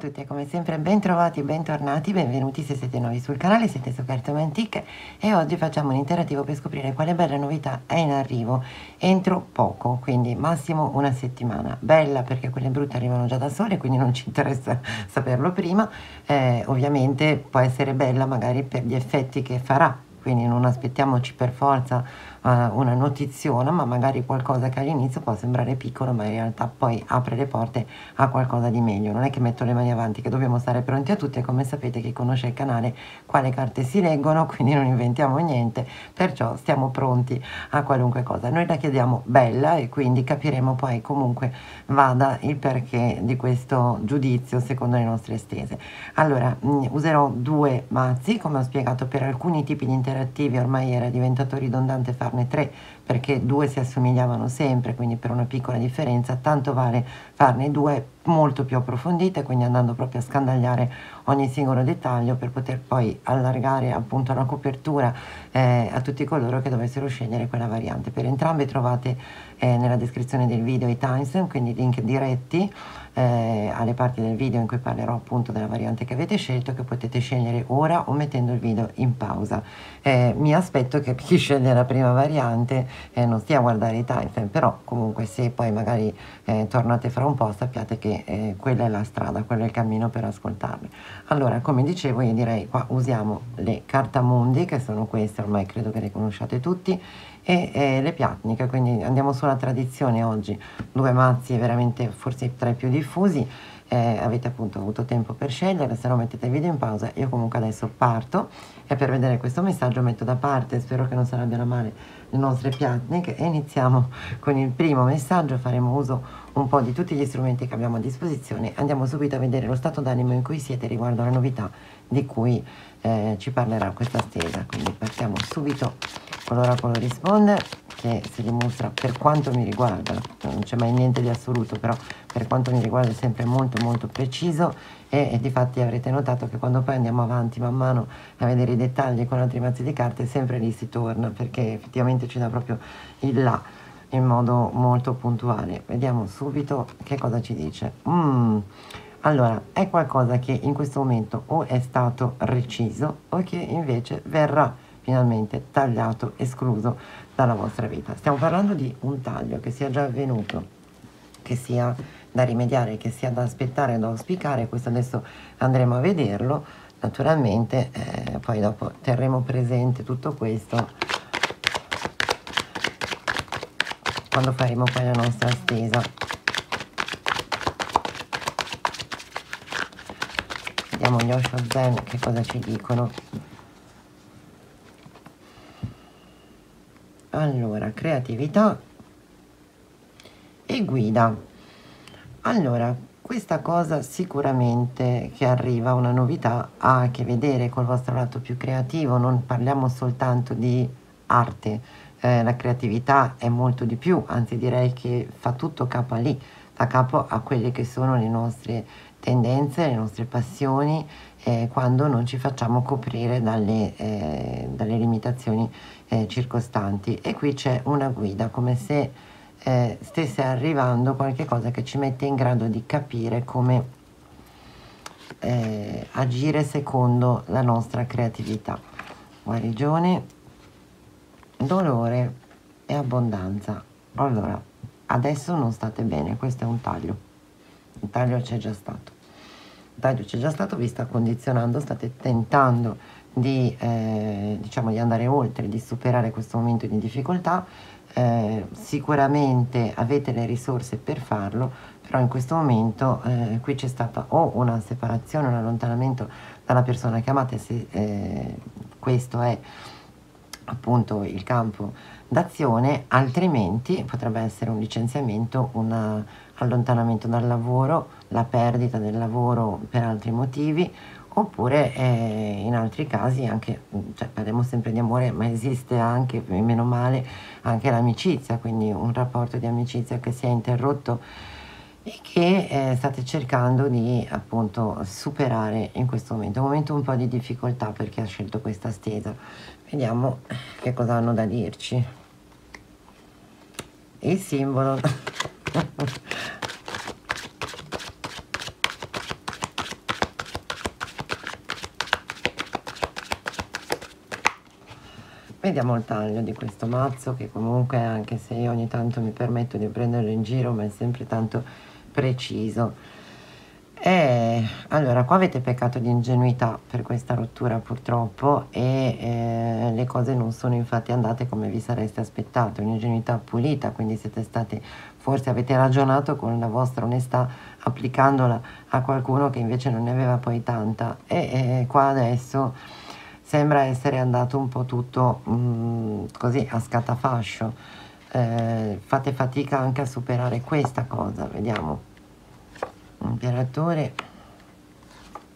tutti e come sempre ben trovati, bentornati, benvenuti se siete nuovi sul canale, siete su Cartome Antique e oggi facciamo un interativo per scoprire quale bella novità è in arrivo entro poco, quindi massimo una settimana. Bella perché quelle brutte arrivano già da sole, quindi non ci interessa saperlo prima, eh, ovviamente può essere bella magari per gli effetti che farà, quindi non aspettiamoci per forza una notiziona, ma magari qualcosa che all'inizio può sembrare piccolo, ma in realtà poi apre le porte a qualcosa di meglio. Non è che metto le mani avanti, che dobbiamo stare pronti a tutti e come sapete chi conosce il canale quale carte si leggono, quindi non inventiamo niente, perciò stiamo pronti a qualunque cosa. Noi la chiediamo bella e quindi capiremo poi comunque vada il perché di questo giudizio secondo le nostre estese. Allora, mm, userò due mazzi, come ho spiegato per alcuni tipi di interattivi ormai era diventato ridondante fare farne tre perché due si assomigliavano sempre, quindi per una piccola differenza, tanto vale farne due molto più approfondite, quindi andando proprio a scandagliare ogni singolo dettaglio per poter poi allargare appunto la copertura eh, a tutti coloro che dovessero scegliere quella variante. Per entrambe trovate eh, nella descrizione del video i timestamp, quindi link diretti eh, alle parti del video in cui parlerò appunto della variante che avete scelto che potete scegliere ora o mettendo il video in pausa. Eh, mi aspetto che chi sceglie la prima variante eh, non stia a guardare i timestamp, però comunque se poi magari eh, tornate fra un po' sappiate che eh, quella è la strada, quello è il cammino per ascoltarli. Allora, come dicevo, io direi qua usiamo le cartamondi, che sono queste, ormai credo che le conosciate tutti, e eh, le piatniche, quindi andiamo sulla tradizione oggi, due mazzi veramente forse tra i più diffusi, eh, avete appunto avuto tempo per scegliere, se no mettete il video in pausa, io comunque adesso parto e per vedere questo messaggio metto da parte, spero che non l'abbiano male le nostre piatniche. E iniziamo con il primo messaggio, faremo uso un po' di tutti gli strumenti che abbiamo a disposizione, andiamo subito a vedere lo stato d'animo in cui siete riguardo alla novità di cui eh, ci parlerà questa stesa, quindi partiamo subito con l'oracolo risponde che si dimostra per quanto mi riguarda, non c'è mai niente di assoluto, però per quanto mi riguarda è sempre molto molto preciso e, e di fatti avrete notato che quando poi andiamo avanti man mano a vedere i dettagli con altri mazzi di carte sempre lì si torna perché effettivamente ci dà proprio il là in modo molto puntuale. Vediamo subito che cosa ci dice. Mm. Allora, è qualcosa che in questo momento o è stato reciso o che invece verrà finalmente tagliato, escluso dalla vostra vita. Stiamo parlando di un taglio che sia già avvenuto, che sia da rimediare, che sia da aspettare, da auspicare, questo adesso andremo a vederlo, naturalmente eh, poi dopo terremo presente tutto questo quando faremo poi la nostra stesa. Vediamo gli Osho Zen che cosa ci dicono. allora creatività e guida. Allora questa cosa sicuramente che arriva una novità ha a che vedere col vostro lato più creativo. Non parliamo soltanto di arte. Eh, la creatività è molto di più anzi direi che fa tutto capo a lì fa capo a quelle che sono le nostre tendenze le nostre passioni eh, quando non ci facciamo coprire dalle, eh, dalle limitazioni eh, circostanti. E qui c'è una guida come se eh, stesse arrivando qualcosa che ci mette in grado di capire come eh, agire secondo la nostra creatività. Guarigione dolore e abbondanza. Allora adesso non state bene questo è un taglio taglio c'è già stato. Taglio c'è già stato vi sta condizionando state tentando di, eh, diciamo, di andare oltre, di superare questo momento di difficoltà, eh, sicuramente avete le risorse per farlo, però in questo momento eh, qui c'è stata o una separazione, un allontanamento dalla persona che amate, se eh, questo è appunto il campo d'azione, altrimenti potrebbe essere un licenziamento, un allontanamento dal lavoro, la perdita del lavoro per altri motivi oppure eh, in altri casi anche, cioè parliamo sempre di amore, ma esiste anche, meno male, anche l'amicizia, quindi un rapporto di amicizia che si è interrotto e che eh, state cercando di appunto superare in questo momento, un momento un po' di difficoltà per chi ha scelto questa stesa. Vediamo che cosa hanno da dirci il simbolo. Vediamo il taglio di questo mazzo che comunque anche se io ogni tanto mi permetto di prenderlo in giro ma è sempre tanto preciso e allora qua avete peccato di ingenuità per questa rottura purtroppo e eh, le cose non sono infatti andate come vi sareste aspettato. Un'ingenuità pulita quindi siete stati forse avete ragionato con la vostra onestà applicandola a qualcuno che invece non ne aveva poi tanta. E, e qua adesso sembra essere andato un po' tutto mh, mm, così a scatafascio. Eh, fate fatica anche a superare questa cosa vediamo imperatore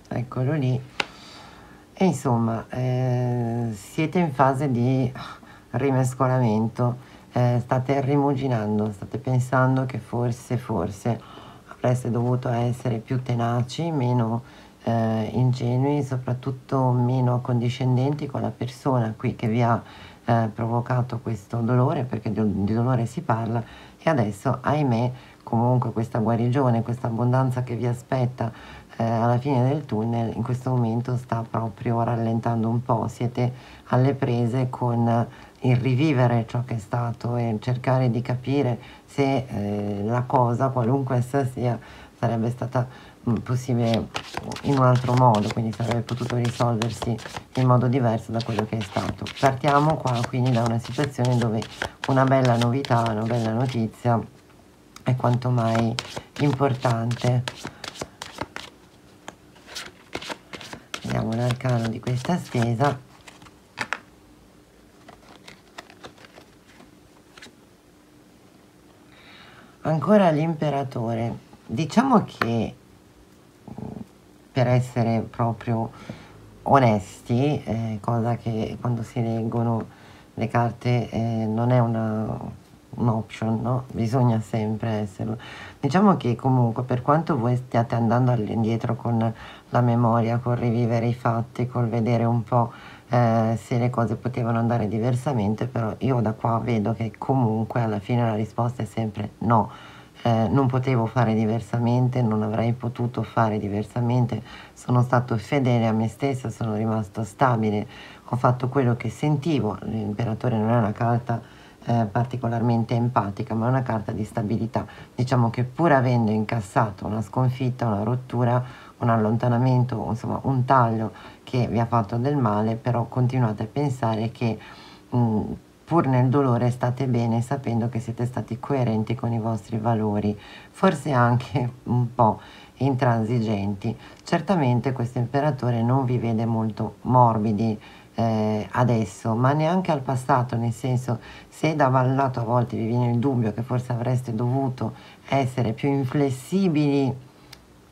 eccolo lì. E insomma eh, siete in fase di rimescolamento. Eh, state rimuginando state pensando che forse forse avreste dovuto essere più tenaci meno eh, ingenui soprattutto meno condiscendenti con la persona qui che vi ha eh, provocato questo dolore perché di, di dolore si parla. E adesso ahimè comunque questa guarigione, questa abbondanza che vi aspetta eh, alla fine del tunnel in questo momento sta proprio rallentando un po', siete alle prese con il rivivere ciò che è stato e cercare di capire se eh, la cosa, qualunque essa sia, sarebbe stata mm, possibile in un altro modo, quindi sarebbe potuto risolversi in modo diverso da quello che è stato. Partiamo qua quindi da una situazione dove una bella novità, una bella notizia è quanto mai importante. Vediamo l'arcano di questa stesa. Ancora l'imperatore. Diciamo che per essere proprio onesti, eh, cosa che quando si leggono le carte eh, non è una un option, no? Bisogna sempre esserlo. Diciamo che comunque per quanto voi stiate andando all'indietro con la memoria, col rivivere i fatti, col vedere un po' eh, se le cose potevano andare diversamente, però io da qua vedo che comunque alla fine la risposta è sempre no. Eh, non potevo fare diversamente, non avrei potuto fare diversamente, sono stato fedele a me stessa, sono rimasto stabile, ho fatto quello che sentivo, l'imperatore non è una carta eh, particolarmente empatica, ma è una carta di stabilità. Diciamo che pur avendo incassato una sconfitta, una rottura, un allontanamento, insomma un taglio che vi ha fatto del male, però continuate a pensare che mh, pur nel dolore state bene sapendo che siete stati coerenti con i vostri valori, forse anche un po' intransigenti. Certamente questo imperatore non vi vede molto morbidi, eh, adesso, ma neanche al passato, nel senso se da un lato a volte vi viene il dubbio che forse avreste dovuto essere più inflessibili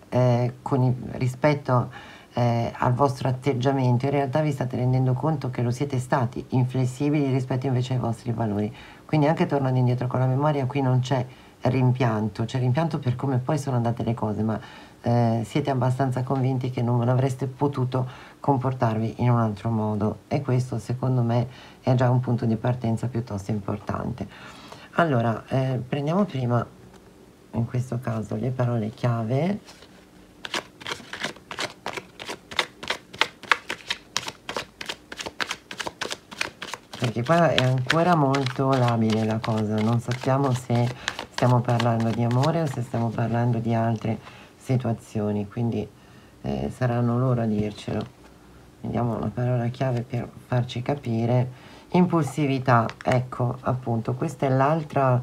eh, i, rispetto eh, al vostro atteggiamento, in realtà vi state rendendo conto che lo siete stati inflessibili rispetto invece ai vostri valori. Quindi anche tornando indietro con la memoria, qui non c'è rimpianto, c'è rimpianto per come poi sono andate le cose, ma eh, siete abbastanza convinti che non avreste potuto comportarvi in un altro modo. E questo secondo me è già un punto di partenza piuttosto importante. Allora, eh, prendiamo prima in questo caso le parole chiave. Perché qua è ancora molto labile la cosa, non sappiamo se stiamo parlando di amore o se stiamo parlando di altre situazioni, quindi eh, saranno loro a dircelo. Vediamo una parola chiave per farci capire. Impulsività, ecco appunto, questo è l'altro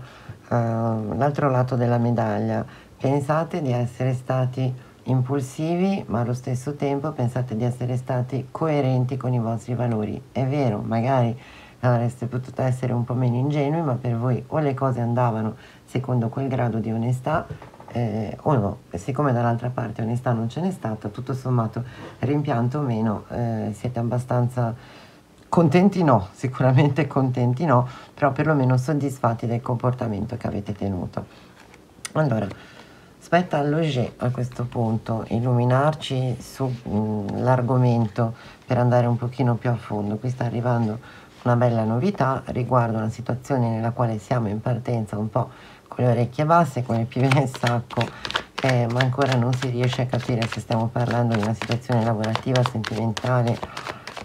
uh, lato della medaglia. Pensate di essere stati impulsivi, ma allo stesso tempo pensate di essere stati coerenti con i vostri valori. È vero, magari avreste potuto essere un po' meno ingenui, ma per voi o le cose andavano secondo quel grado di onestà eh, o no, siccome dall'altra parte onestà non ce n'è stata, tutto sommato rimpianto o meno, eh, siete abbastanza contenti no, sicuramente contenti no, però perlomeno soddisfatti del comportamento che avete tenuto. Allora, spetta all'Oger a questo punto illuminarci sull'argomento mm, per andare un pochino più a fondo. Qui sta arrivando una bella novità riguardo una situazione nella quale siamo in partenza un po' con le orecchie basse, con il piede nel sacco, eh, ma ancora non si riesce a capire se stiamo parlando di una situazione lavorativa, sentimentale,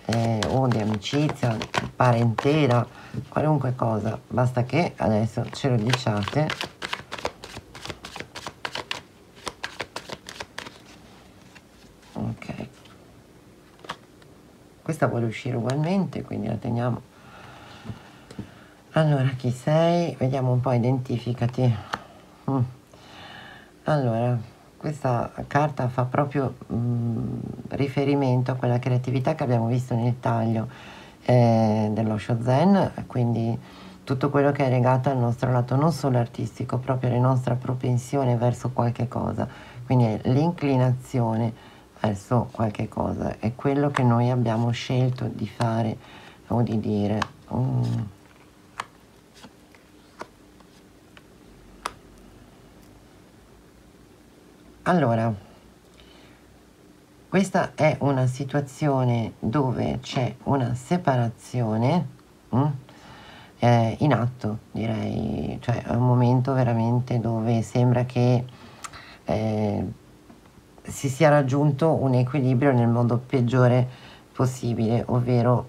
eh, o di amicizia, parentela, qualunque cosa, basta che adesso ce lo diciate. Ok. Questa vuole uscire ugualmente, quindi la teniamo. Allora, chi sei? Vediamo un po', identificati. Mm. Allora, questa carta fa proprio mm, riferimento a quella creatività che abbiamo visto nel taglio eh, dell'Osho Zen, quindi tutto quello che è legato al nostro lato non solo artistico, proprio la nostra propensione verso qualche cosa, quindi l'inclinazione verso qualche cosa, è quello che noi abbiamo scelto di fare o di dire. Mm. Allora, questa è una situazione dove c'è una separazione mm, eh, in atto, direi, cioè è un momento veramente dove sembra che eh, si sia raggiunto un equilibrio nel modo peggiore possibile, ovvero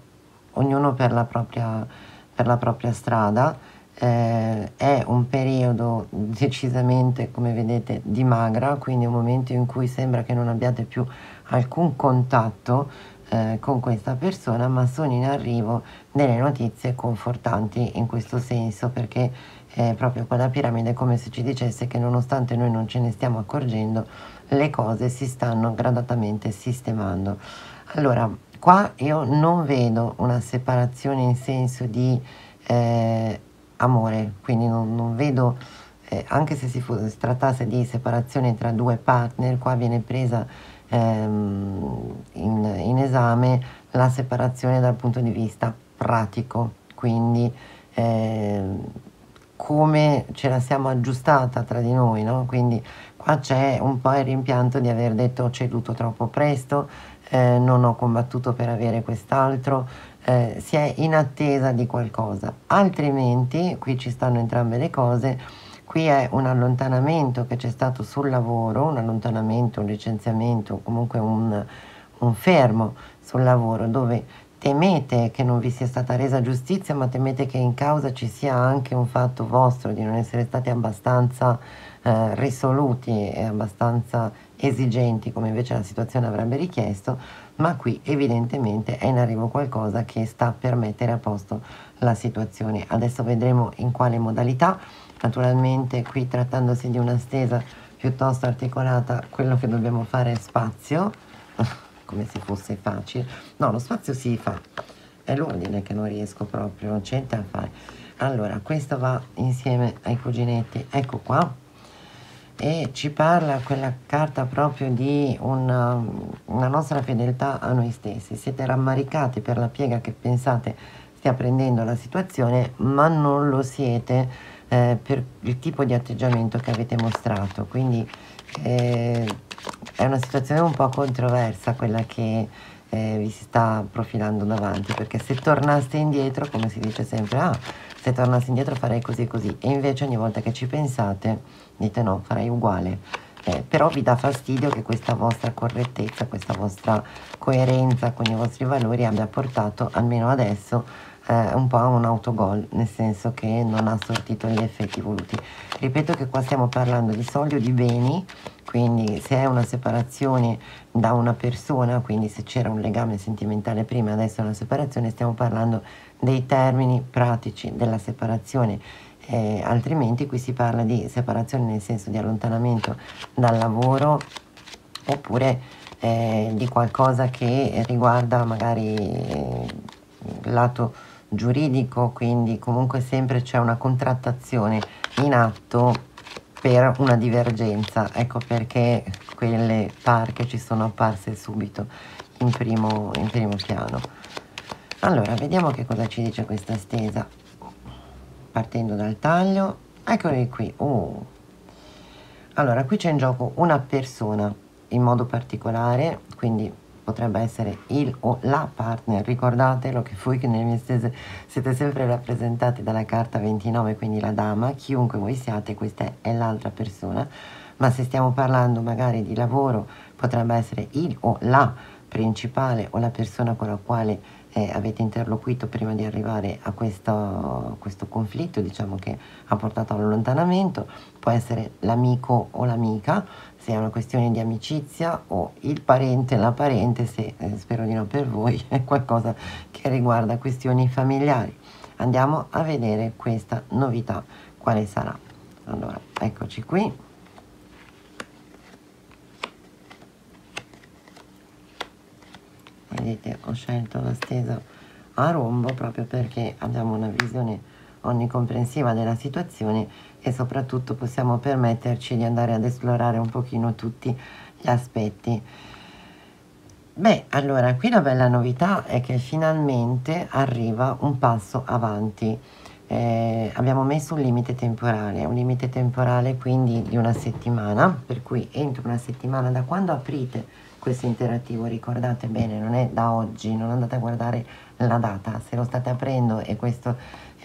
ognuno per la propria, per la propria strada eh, è un periodo decisamente, come vedete, di magra, quindi un momento in cui sembra che non abbiate più alcun contatto eh, con questa persona, ma sono in arrivo delle notizie confortanti in questo senso, perché è proprio quella piramide è come se ci dicesse che nonostante noi non ce ne stiamo accorgendo, le cose si stanno gradatamente sistemando. Allora, qua io non vedo una separazione in senso di eh, amore, quindi non, non vedo, eh, anche se si, si, trattasse di separazione tra due partner, qua viene presa ehm, in, in, esame la separazione dal punto di vista pratico, quindi eh, come ce la siamo aggiustata tra di noi, no? quindi qua c'è un po' il rimpianto di aver detto ho ceduto troppo presto, eh, non ho combattuto per avere quest'altro, eh, si è in attesa di qualcosa, altrimenti qui ci stanno entrambe le cose, qui è un allontanamento che c'è stato sul lavoro, un allontanamento, un licenziamento, comunque un, un fermo sul lavoro dove temete che non vi sia stata resa giustizia, ma temete che in causa ci sia anche un fatto vostro di non essere stati abbastanza eh, risoluti e abbastanza esigenti come invece la situazione avrebbe richiesto, ma qui evidentemente è in arrivo qualcosa che sta per mettere a posto la situazione. Adesso vedremo in quale modalità, naturalmente qui trattandosi di una stesa piuttosto articolata, quello che dobbiamo fare è spazio, come se fosse facile, no lo spazio si fa, è l'ordine che non riesco proprio, non c'è da fare. Allora, questo va insieme ai cuginetti, ecco qua, e ci parla quella carta proprio di una, una, nostra fedeltà a noi stessi. Siete rammaricati per la piega che pensate stia prendendo la situazione, ma non lo siete eh, per il tipo di atteggiamento che avete mostrato. Quindi eh, è una situazione un po' controversa quella che eh, vi si sta profilando davanti, perché se tornaste indietro, come si dice sempre, ah, se tornassi indietro farei così e così, e invece ogni volta che ci pensate dite no, farei uguale. Eh, però vi dà fastidio che questa vostra correttezza, questa vostra coerenza con i vostri valori abbia portato, almeno adesso, eh, un po' a un autogol, nel senso che non ha sortito gli effetti voluti. Ripeto che qua stiamo parlando di soldi o di beni, quindi se è una separazione da una persona, quindi se c'era un legame sentimentale prima, adesso è una separazione, stiamo parlando dei termini pratici della separazione, eh, altrimenti qui si parla di separazione nel senso di allontanamento dal lavoro oppure eh, di qualcosa che riguarda magari eh, il lato giuridico, quindi comunque sempre c'è una contrattazione in atto per una divergenza, ecco perché quelle parche ci sono apparse subito in primo, in primo piano. Allora, vediamo che cosa ci dice questa stesa. Partendo dal taglio, eccoli qui. Oh. Allora, qui c'è in gioco una persona in modo particolare, quindi potrebbe essere il o la partner, ricordatelo che voi che nelle mie stese siete sempre rappresentati dalla carta 29, quindi la dama, chiunque voi siate, questa è l'altra persona, ma se stiamo parlando magari di lavoro, potrebbe essere il o la principale o la persona con la quale eh, avete interloquito prima di arrivare a questo, questo conflitto, diciamo che ha portato all'allontanamento, può essere l'amico o l'amica, se è una questione di amicizia, o il parente, la parente, se eh, spero di no per voi, è qualcosa che riguarda questioni familiari. Andiamo a vedere questa novità, quale sarà. Allora, eccoci qui. Vedete ho scelto la stesa a rombo proprio perché abbiamo una visione onnicomprensiva della situazione e soprattutto possiamo permetterci di andare ad esplorare un pochino tutti gli aspetti. Beh allora qui la bella novità è che finalmente arriva un passo avanti. Eh, abbiamo messo un limite temporale, un limite temporale quindi di una settimana, per cui entro una settimana da quando aprite questo interattivo, ricordate bene, non è da oggi, non andate a guardare la data, se lo state aprendo e questo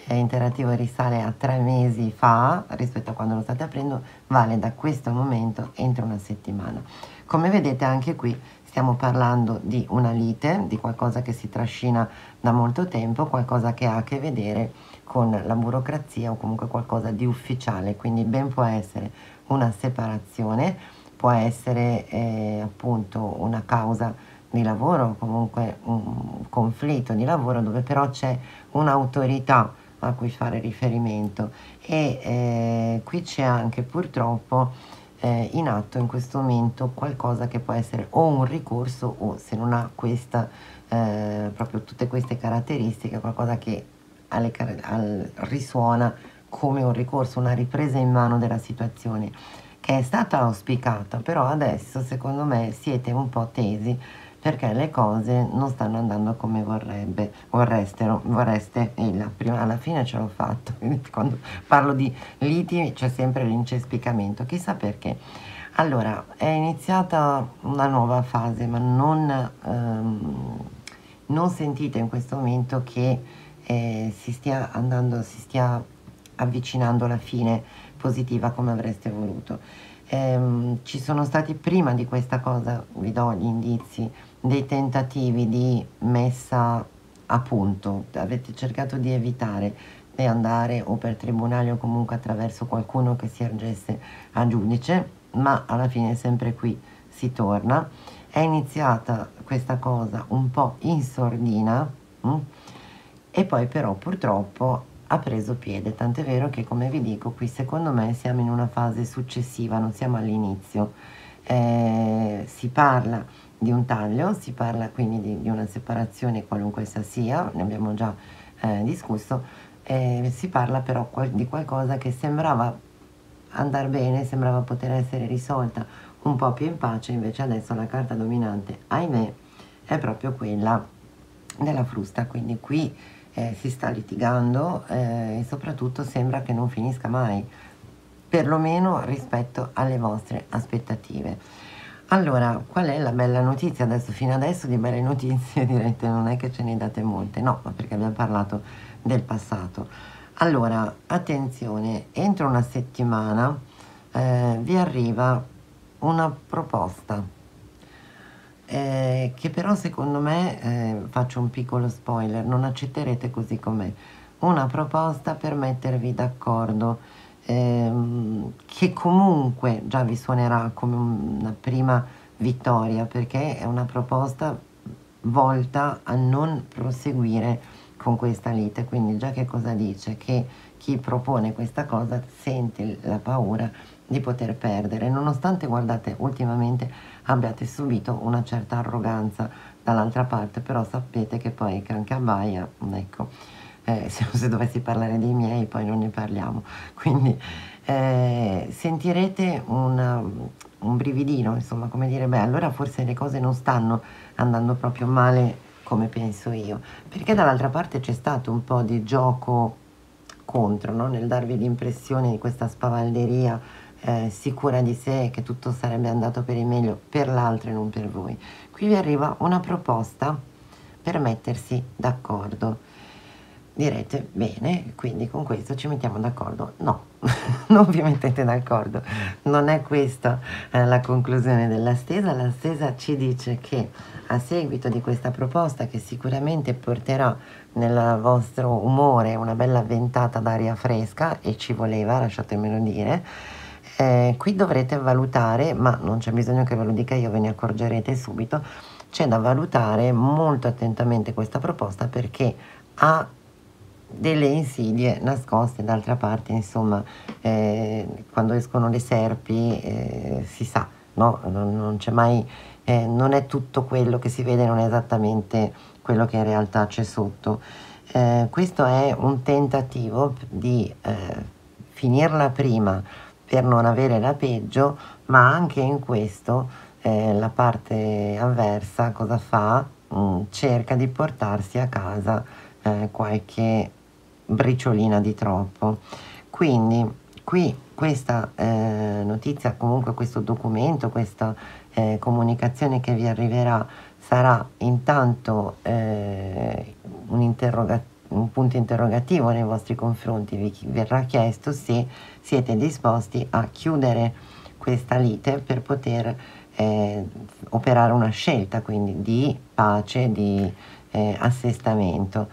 eh, interattivo risale a tre mesi fa rispetto a quando lo state aprendo, vale da questo momento entro una settimana. Come vedete anche qui stiamo parlando di una lite, di qualcosa che si trascina da molto tempo, qualcosa che ha a che vedere con la burocrazia o comunque qualcosa di ufficiale, quindi ben può essere una separazione, può essere eh, appunto una causa di lavoro, comunque un conflitto di lavoro dove però c'è un'autorità a cui fare riferimento. E eh, qui c'è anche purtroppo eh, in atto in questo momento qualcosa che può essere o un ricorso o se non ha questa, eh, proprio tutte queste caratteristiche, qualcosa che alle, al, risuona come un ricorso, una ripresa in mano della situazione che è stata auspicata, però adesso secondo me siete un po' tesi perché le cose non stanno andando come vorrebbe, vorrestero, vorreste, e prima, alla fine ce l'ho fatto, quando parlo di liti c'è sempre l'incespicamento, chissà perché. Allora, è iniziata una nuova fase, ma non, ehm, non sentite in questo momento che eh, si stia andando, si stia avvicinando alla fine positiva come avreste voluto. Ehm, ci sono stati prima di questa cosa, vi do gli indizi, dei tentativi di messa a punto, avete cercato di evitare di andare o per tribunale o comunque attraverso qualcuno che si ergesse a giudice, ma alla fine sempre qui si torna. È iniziata questa cosa un po' in sordina mh? Hm? e poi però purtroppo ha preso piede, tant'è vero che come vi dico qui secondo me siamo in una fase successiva, non siamo all'inizio. Eh, si parla di un taglio, si parla quindi di, di una separazione qualunque essa sia, ne abbiamo già eh, discusso, eh, si parla però qual di qualcosa che sembrava andare bene, sembrava poter essere risolta un po' più in pace, invece adesso la carta dominante, ahimè, è proprio quella della frusta, quindi qui eh, si sta litigando eh, e soprattutto sembra che non finisca mai, perlomeno rispetto alle vostre aspettative. Allora, qual è la bella notizia? Adesso, fino adesso di belle notizie direte non è che ce ne date molte, no, ma perché abbiamo parlato del passato. Allora, attenzione, entro una settimana eh, vi arriva una proposta eh, che però secondo me, eh, faccio un piccolo spoiler, non accetterete così com'è, una proposta per mettervi d'accordo ehm, che comunque già vi suonerà come una prima vittoria perché è una proposta volta a non proseguire con questa lite, quindi già che cosa dice? Che chi propone questa cosa sente la paura di poter perdere, nonostante guardate ultimamente abbiate subito una certa arroganza dall'altra parte, però sapete che poi anche a Baia, ecco, eh, se, se, dovessi parlare dei miei poi non ne parliamo, quindi eh, sentirete una, un brividino, insomma, come dire, beh, allora forse le cose non stanno andando proprio male come penso io, perché dall'altra parte c'è stato un po' di gioco contro, no? nel darvi l'impressione di questa spavalderia eh, sicura di sé che tutto sarebbe andato per il meglio per l'altro e non per voi. Qui vi arriva una proposta per mettersi d'accordo. direte bene, quindi con questo ci mettiamo d'accordo. No, non vi mettete d'accordo, non è questa eh, la conclusione della stesa. La stesa ci dice che a seguito di questa proposta che sicuramente porterà nel vostro umore una bella ventata d'aria fresca e ci voleva, lasciatemelo dire, eh, qui dovrete valutare, ma non c'è bisogno che ve lo dica io, ve ne accorgerete subito, c'è da valutare molto attentamente questa proposta perché ha delle insidie nascoste d'altra parte, insomma, eh, quando escono le serpi eh, si sa, no? non, non c'è mai, eh, non è tutto quello che si vede, non è esattamente quello che in realtà c'è sotto. Eh, questo è un tentativo di eh, finirla prima per non avere la peggio, ma anche in questo eh, la parte avversa cosa fa? Mm, cerca di portarsi a casa eh, qualche briciolina di troppo. Quindi qui questa eh, notizia, comunque questo documento, questa eh, comunicazione che vi arriverà sarà intanto eh, un, un, punto interrogativo nei vostri confronti, vi verrà chiesto se siete disposti a chiudere questa lite per poter eh, operare una scelta quindi di pace, di eh, assestamento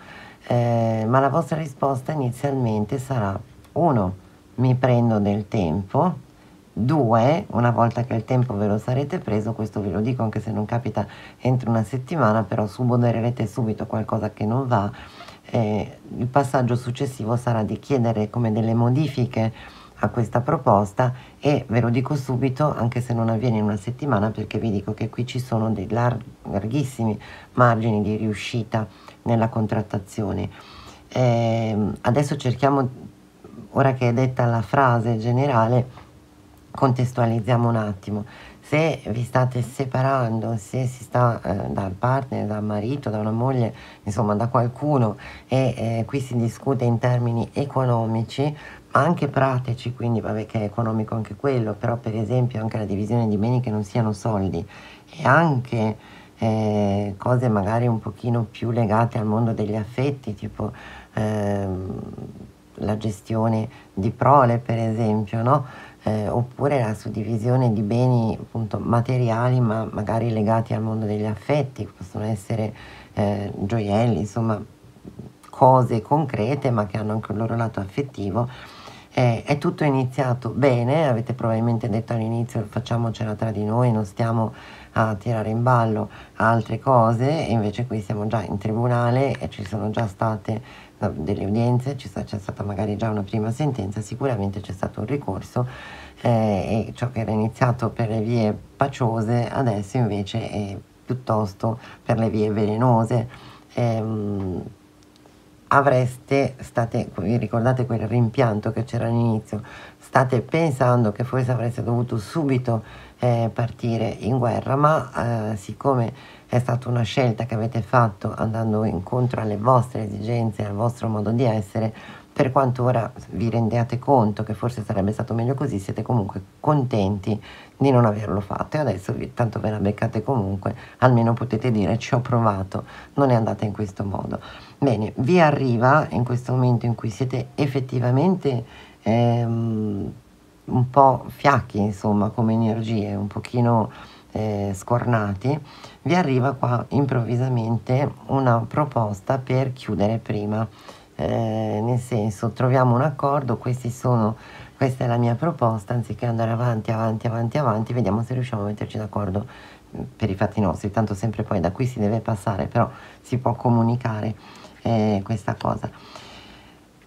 eh, ma la vostra risposta inizialmente sarà 1. Mi prendo del tempo, 2. Una volta che il tempo ve lo sarete preso, questo ve lo dico anche se non capita entro una settimana, però subonerete subito qualcosa che non va, eh, il passaggio successivo sarà di chiedere come delle modifiche a questa proposta e ve lo dico subito anche se non avviene in una settimana perché vi dico che qui ci sono dei lar- larghissimi margini di riuscita nella contrattazione. Eh, adesso cerchiamo, ora che è detta la frase generale, contestualizziamo un attimo. Se vi state separando, se si sta eh, dal partner, dal marito, da una moglie, insomma da qualcuno e eh, qui si discute in termini economici, ma anche pratici, quindi vabbè che è economico anche quello, però per esempio anche la divisione di beni che non siano soldi e anche eh, cose magari un pochino più legate al mondo degli affetti, tipo ehm, la gestione di prole per esempio, no? Eh, oppure la suddivisione di beni appunto materiali ma magari legati al mondo degli affetti, possono essere eh, gioielli, insomma cose concrete ma che hanno anche il loro lato affettivo. Eh, è tutto iniziato bene, avete probabilmente detto all'inizio facciamocela tra di noi, non stiamo a tirare in ballo altre cose e invece qui siamo già in tribunale e ci sono già state delle udienze, c'è stata magari già una prima sentenza, sicuramente c'è stato un ricorso eh, e ciò che era iniziato per le vie paciose adesso invece è piuttosto per le vie velenose. Ehm, avreste, state, vi ricordate quel rimpianto che c'era all'inizio, state pensando che forse avreste dovuto subito eh, partire in guerra, ma eh, siccome è stata una scelta che avete fatto andando incontro alle vostre esigenze, al vostro modo di essere, per quanto ora vi rendiate conto che forse sarebbe stato meglio così, siete comunque contenti di non averlo fatto e adesso tanto ve la beccate comunque, almeno potete dire ci ho provato, non è andata in questo modo. Bene, vi arriva in questo momento in cui siete effettivamente ehm, un po' fiacchi, insomma, come energie, un pochino eh, scornati, vi arriva qua improvvisamente una proposta per chiudere prima. Eh, nel senso, troviamo un accordo, questi sono, questa è la mia proposta, anziché andare avanti, avanti, avanti, avanti, vediamo se riusciamo a metterci d'accordo per i fatti nostri, tanto sempre poi da qui si deve passare, però si può comunicare eh, questa cosa.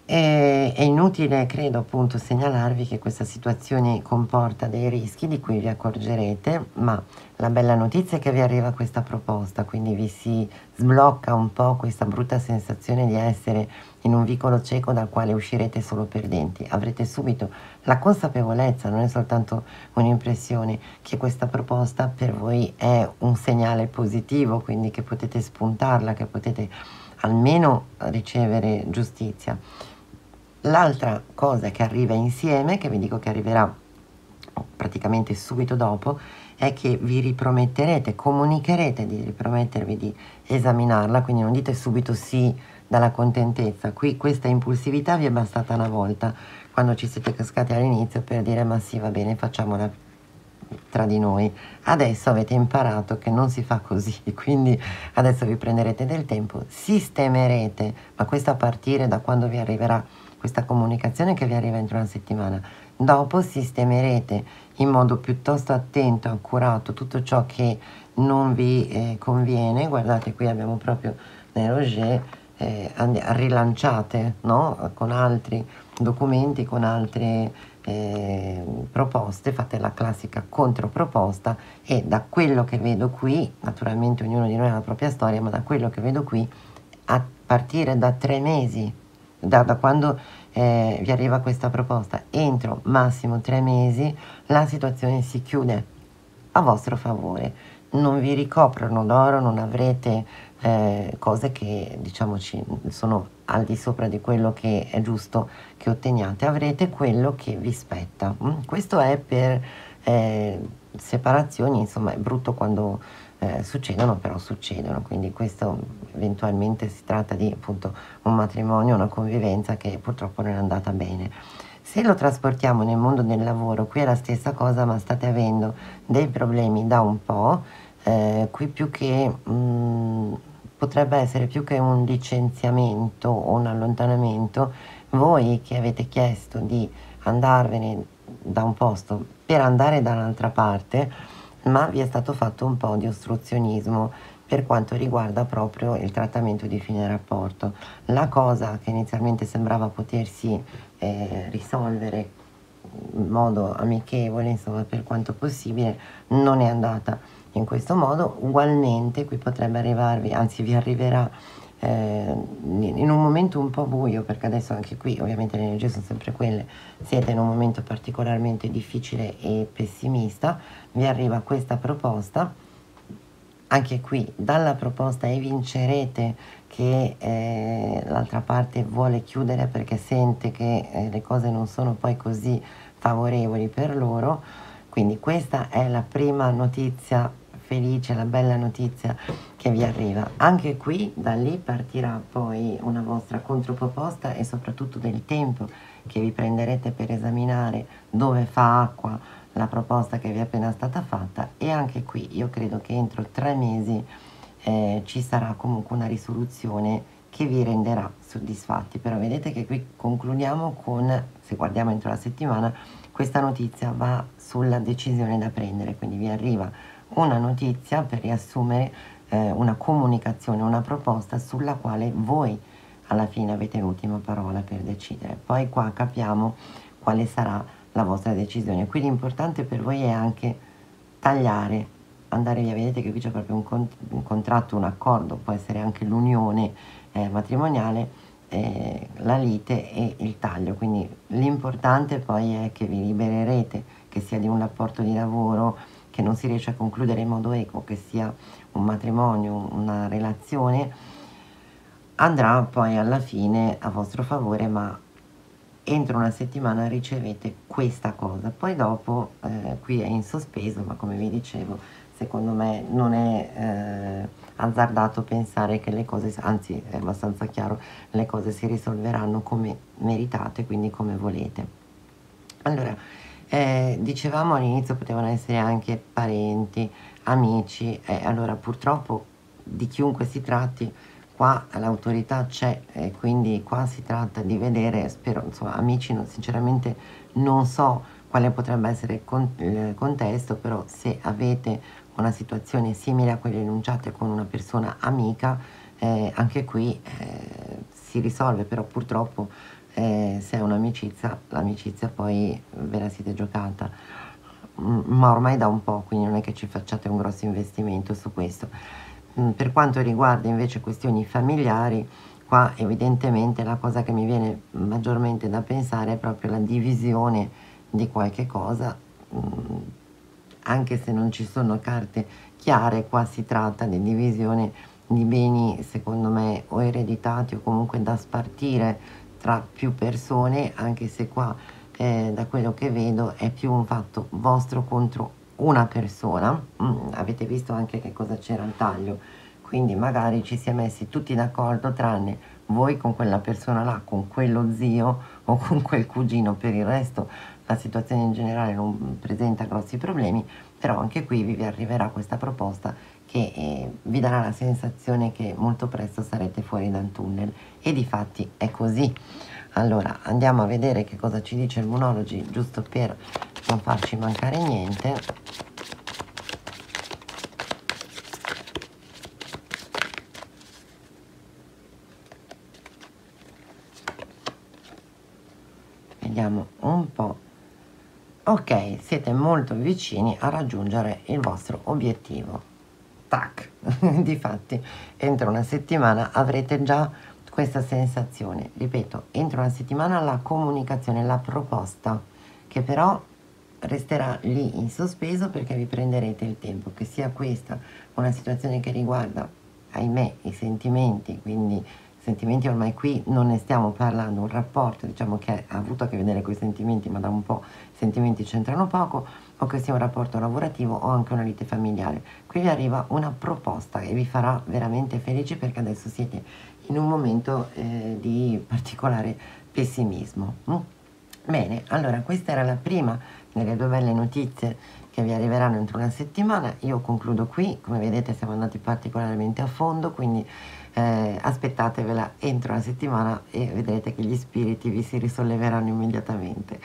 E, è inutile, credo, appunto, segnalarvi che questa situazione comporta dei rischi di cui vi accorgerete, ma la bella notizia è che vi arriva questa proposta, quindi vi si sblocca un po' questa brutta sensazione di essere in un vicolo cieco dal quale uscirete solo perdenti. Avrete subito la consapevolezza, non è soltanto un'impressione, che questa proposta per voi è un segnale positivo, quindi che potete spuntarla, che potete almeno ricevere giustizia. L'altra cosa che arriva insieme, che vi dico che arriverà praticamente subito dopo, è che vi riprometterete, comunicherete di ripromettervi di esaminarla, quindi non dite subito sì dalla contentezza. Qui questa impulsività vi è bastata una volta, quando ci siete cascati all'inizio per dire ma sì va bene facciamola tra di noi. Adesso avete imparato che non si fa così, quindi adesso vi prenderete del tempo, sistemerete, ma questo a partire da quando vi arriverà questa comunicazione che vi arriva entro una settimana. Dopo sistemerete in modo piuttosto attento, accurato tutto ciò che non vi eh, conviene. Guardate, qui abbiamo proprio nel Roger eh, rilanciate no? con altri documenti, con altre eh, proposte, fate la classica controproposta e da quello che vedo qui, naturalmente ognuno di noi ha la propria storia, ma da quello che vedo qui, a partire da tre mesi, da, da quando eh, vi arriva questa proposta, entro massimo tre mesi, la situazione si chiude a vostro favore. Non vi ricoprono d'oro, non avrete eh, cose che diciamo sono al di sopra di quello che è giusto che otteniate, avrete quello che vi spetta. Mm? Questo è per eh, separazioni, insomma è brutto quando eh, succedono, però succedono, quindi questo eventualmente si tratta di appunto un matrimonio, una convivenza che purtroppo non è andata bene. Se lo trasportiamo nel mondo del lavoro, qui è la stessa cosa, ma state avendo dei problemi da un po', eh, qui più che... Mm, potrebbe essere più che un licenziamento o un allontanamento, voi che avete chiesto di andarvene da un posto per andare da un'altra parte, ma vi è stato fatto un po' di ostruzionismo per quanto riguarda proprio il trattamento di fine rapporto. La cosa che inizialmente sembrava potersi eh, risolvere in modo amichevole, insomma, per quanto possibile, non è andata in questo modo ugualmente qui potrebbe arrivarvi, anzi vi arriverà eh, in un momento un po' buio, perché adesso anche qui ovviamente le energie sono sempre quelle, siete in un momento particolarmente difficile e pessimista, vi arriva questa proposta, anche qui dalla proposta evincerete che eh, l'altra parte vuole chiudere perché sente che eh, le cose non sono poi così favorevoli per loro, quindi questa è la prima notizia felice, la bella notizia che vi arriva. Anche qui da lì partirà poi una vostra controproposta e soprattutto del tempo che vi prenderete per esaminare dove fa acqua la proposta che vi è appena stata fatta. E anche qui io credo che entro tre mesi eh, ci sarà comunque una risoluzione che vi renderà soddisfatti. Però vedete che qui concludiamo con se guardiamo entro la settimana questa notizia va sulla decisione da prendere. Quindi vi arriva una notizia per riassumere eh, una comunicazione, una proposta sulla quale voi alla fine avete l'ultima parola per decidere. Poi qua capiamo quale sarà la vostra decisione. Qui l'importante per voi è anche tagliare, andare via. Vedete che qui c'è proprio un, con un, contratto, un accordo, può essere anche l'unione eh, matrimoniale, eh, la lite e il taglio. Quindi l'importante poi è che vi libererete, che sia di un rapporto di lavoro, che non si riesce a concludere in modo equo, che sia un matrimonio, una relazione, andrà poi alla fine a vostro favore, ma entro una settimana ricevete questa cosa. Poi dopo, eh, qui è in sospeso, ma come vi dicevo, secondo me non è eh, azzardato pensare che le cose, anzi è abbastanza chiaro, le cose si risolveranno come meritate, quindi come volete. Allora, eh, dicevamo all'inizio potevano essere anche parenti, amici, eh, allora purtroppo di chiunque si tratti qua l'autorità c'è e quindi qua si tratta di vedere, spero, insomma, amici no, sinceramente non so quale potrebbe essere il contesto, però se avete una situazione simile a quelle enunciate con una persona amica, eh, anche qui eh, si risolve, però purtroppo eh, se è un'amicizia, l'amicizia poi ve la siete giocata, mm, ma ormai da un po', quindi non è che ci facciate un grosso investimento su questo. Mm, per quanto riguarda invece questioni familiari, qua evidentemente la cosa che mi viene maggiormente da pensare è proprio la divisione di qualche cosa, mm, anche se non ci sono carte chiare, qua si tratta di divisione di beni secondo me o ereditati o comunque da spartire tra più persone, anche se qua eh, da quello che vedo è più un fatto vostro contro una persona. Mm, avete visto anche che cosa c'era al taglio, quindi magari ci si è messi tutti d'accordo tranne voi con quella persona là, con quello zio o con quel cugino, per il resto la situazione in generale non presenta grossi problemi, però anche qui vi arriverà questa proposta che eh, vi darà la sensazione che molto presto sarete fuori dal tunnel e di fatti è così. Allora andiamo a vedere che cosa ci dice il Monology giusto per non farci mancare niente. Vediamo un po'. Ok, siete molto vicini a raggiungere il vostro obiettivo tac, difatti entro una settimana avrete già questa sensazione, ripeto, entro una settimana la comunicazione, la proposta, che però resterà lì in sospeso perché vi prenderete il tempo, che sia questa una situazione che riguarda, ahimè, i sentimenti, quindi sentimenti ormai qui non ne stiamo parlando, un rapporto diciamo che ha avuto a che vedere con i sentimenti, ma da un po' i sentimenti c'entrano poco, o che sia un rapporto lavorativo o anche una lite familiare. Qui vi arriva una proposta che vi farà veramente felici perché adesso siete in un momento eh, di particolare pessimismo. Mm? Bene, allora questa era la prima delle due belle notizie che vi arriveranno entro una settimana. Io concludo qui, come vedete siamo andati particolarmente a fondo, quindi eh, aspettatevela entro una settimana e vedrete che gli spiriti vi si risolleveranno immediatamente.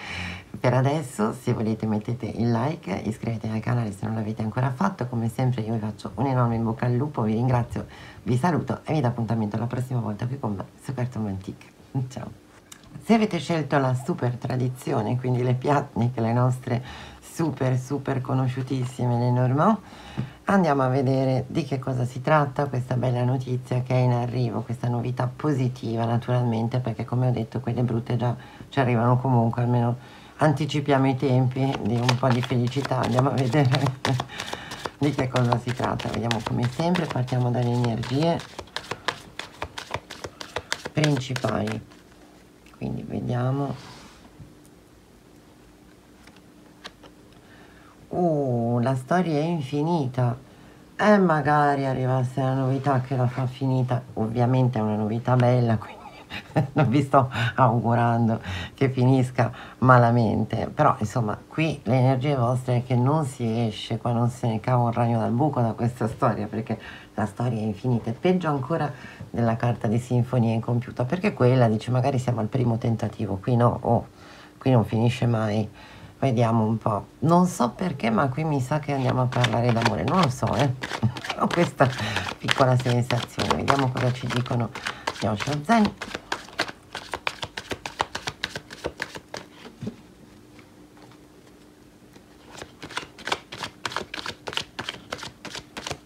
Per adesso, se volete mettete il like, iscrivetevi al canale se non l'avete ancora fatto, come sempre io vi faccio un enorme in bocca al lupo, vi ringrazio, vi saluto e vi do appuntamento la prossima volta qui con me su Cartoon Antique. Ciao! Se avete scelto la super tradizione, quindi le piatniche, le nostre super super conosciutissime, le Normand, andiamo a vedere di che cosa si tratta questa bella notizia che è in arrivo, questa novità positiva naturalmente, perché come ho detto quelle brutte già ci arrivano comunque, almeno anticipiamo i tempi di un po' di felicità, andiamo a vedere di che cosa si tratta, vediamo come sempre, partiamo dalle energie principali, quindi vediamo uh, la storia è infinita. E magari arrivasse la novità che la fa finita. Ovviamente è una novità bella quindi non vi sto augurando che finisca malamente, però insomma qui le energie vostre è che non si esce, qua non se ne cava un ragno dal buco da questa storia, perché la storia è infinita, è peggio ancora della carta di sinfonia incompiuta, perché quella dice magari siamo al primo tentativo, qui no, oh, qui non finisce mai. Vediamo un po', non so perché ma qui mi sa che andiamo a parlare d'amore, non lo so eh, ho questa piccola sensazione, vediamo cosa ci dicono Osho Zen.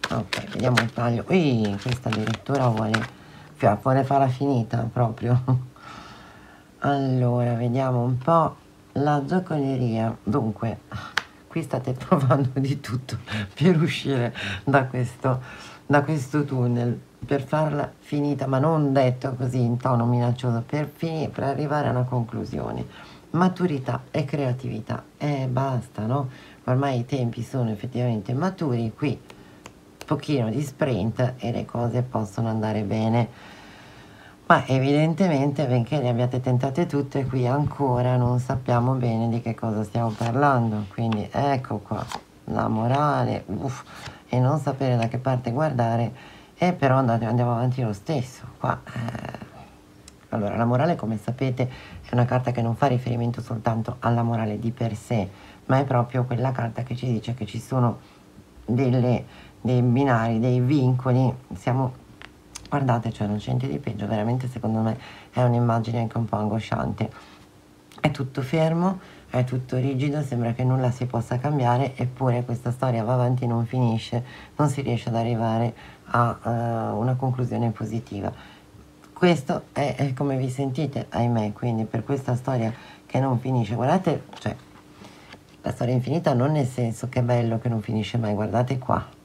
ok vediamo il taglio. Ui, questa addirittura vuole vuole farla finita proprio. Allora vediamo un po' la giocoleria dunque qui state provando di tutto per uscire da questo da questo tunnel. Per farla finita ma non detto così in tono minaccioso per, finire, per arrivare a una conclusione. Maturità e creatività. E basta no? Ormai i tempi sono effettivamente maturi. Qui pochino di sprint e le cose possono andare bene ma evidentemente benché le abbiate tentate tutte qui ancora non sappiamo bene di che cosa stiamo parlando quindi ecco qua la morale uff, e non sapere da che parte guardare e però andiamo avanti lo stesso qua eh. allora la morale come sapete è una carta che non fa riferimento soltanto alla morale di per sé ma è proprio quella carta che ci dice che ci sono delle dei binari, dei vincoli, siamo, guardate, cioè non c'è di peggio, veramente secondo me è un'immagine anche un po' angosciante. È tutto fermo, è tutto rigido, sembra che nulla si possa cambiare, eppure questa storia va avanti e non finisce, non si riesce ad arrivare a uh, una conclusione positiva. Questo è, è, come vi sentite, ahimè, quindi per questa storia che non finisce, guardate, cioè, la storia infinita non nel senso che è bello che non finisce mai, guardate qua,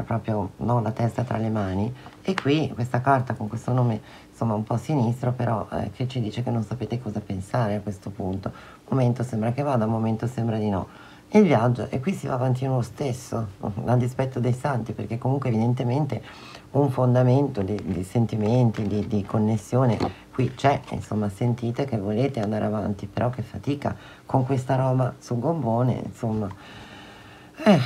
proprio no, la testa tra le mani. E qui questa carta con questo nome insomma un po' sinistro però eh, che ci dice che non sapete cosa pensare a questo punto. Un momento sembra che vada, un momento sembra di no. Il viaggio e qui si va avanti lo stesso, a dispetto dei santi, perché comunque evidentemente un fondamento di, di sentimenti, di, di, connessione qui c'è, insomma sentite che volete andare avanti, però che fatica con questa roba su gommone, insomma. Eh,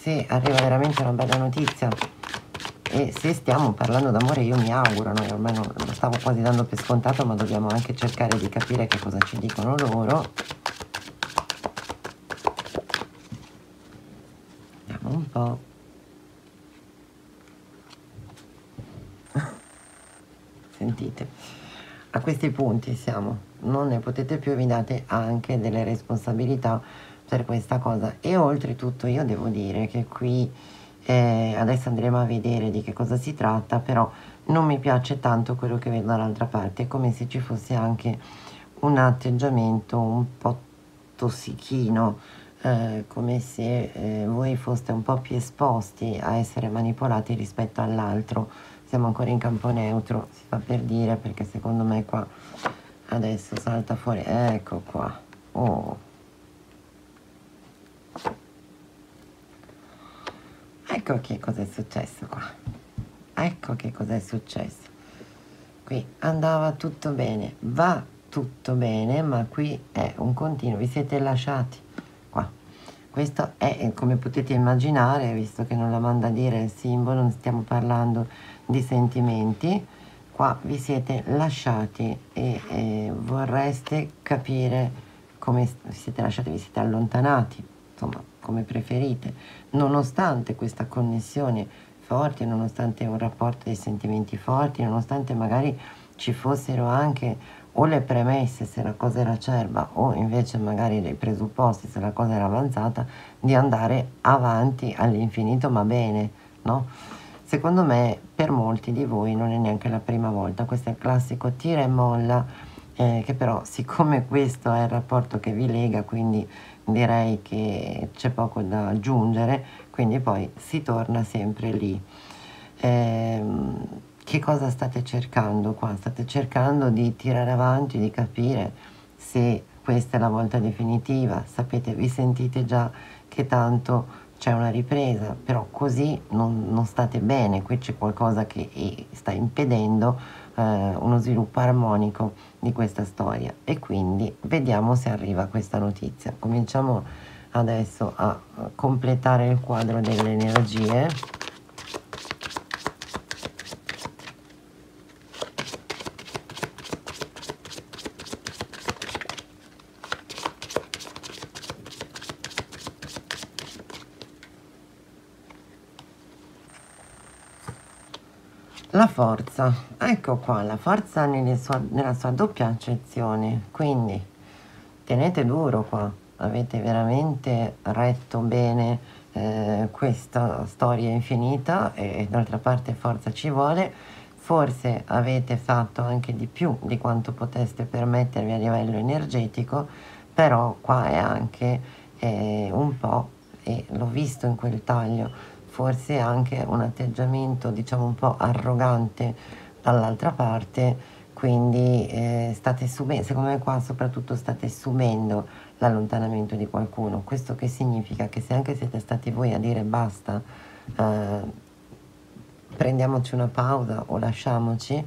se arriva veramente una bella notizia. E se stiamo parlando d'amore io mi auguro, noi ormai non, lo stavo quasi dando per scontato ma dobbiamo anche cercare di capire che cosa ci dicono loro. Vediamo un po' sentite a questi punti siamo. Non ne potete più vi date anche delle responsabilità per questa cosa. E oltretutto io devo dire che qui eh, adesso andremo a vedere di che cosa si tratta però non mi piace tanto quello che vedo dall'altra parte è come se ci fosse anche un atteggiamento un po' tossichino eh, come se eh, voi foste un po' più esposti a essere manipolati rispetto all'altro. Siamo ancora in campo neutro si fa per dire perché secondo me qua adesso salta fuori ecco qua. Oh ecco che cosa è successo qua. Ecco che cosa è successo. Qui andava tutto bene va tutto bene ma qui è un continuo vi siete lasciati qua. Questo è come potete immaginare visto che non la manda a dire il simbolo non stiamo parlando di sentimenti qua vi siete lasciati e, e vorreste capire come siete lasciati vi siete allontanati. Insomma come preferite, nonostante questa connessione forte, nonostante un rapporto di sentimenti forti, nonostante magari ci fossero anche o le premesse se la cosa era acerba o invece magari dei presupposti se la cosa era avanzata, di andare avanti all'infinito ma bene, no? Secondo me per molti di voi non è neanche la prima volta, questo è il classico tira e molla, eh, che però siccome questo è il rapporto che vi lega, quindi direi che c'è poco da aggiungere, quindi poi si torna sempre lì. Eh, che cosa state cercando qua? State cercando di tirare avanti, di capire se questa è la volta definitiva, sapete, vi sentite già che tanto c'è una ripresa, però così non, non state bene, qui c'è qualcosa che sta impedendo eh, uno sviluppo armonico di questa storia e quindi vediamo se arriva questa notizia. Cominciamo adesso a completare il quadro delle energie. La forza, ecco qua, la forza sua, nella sua doppia accezione, quindi tenete duro qua, avete veramente retto bene eh, questa storia infinita e d'altra parte forza ci vuole, forse avete fatto anche di più di quanto poteste permettervi a livello energetico, però qua è anche eh, un po', e l'ho visto in quel taglio, forse anche un atteggiamento diciamo un po' arrogante dall'altra parte quindi eh, state subendo secondo me qua soprattutto state subendo l'allontanamento di qualcuno questo che significa che se anche siete stati voi a dire basta eh, prendiamoci una pausa o lasciamoci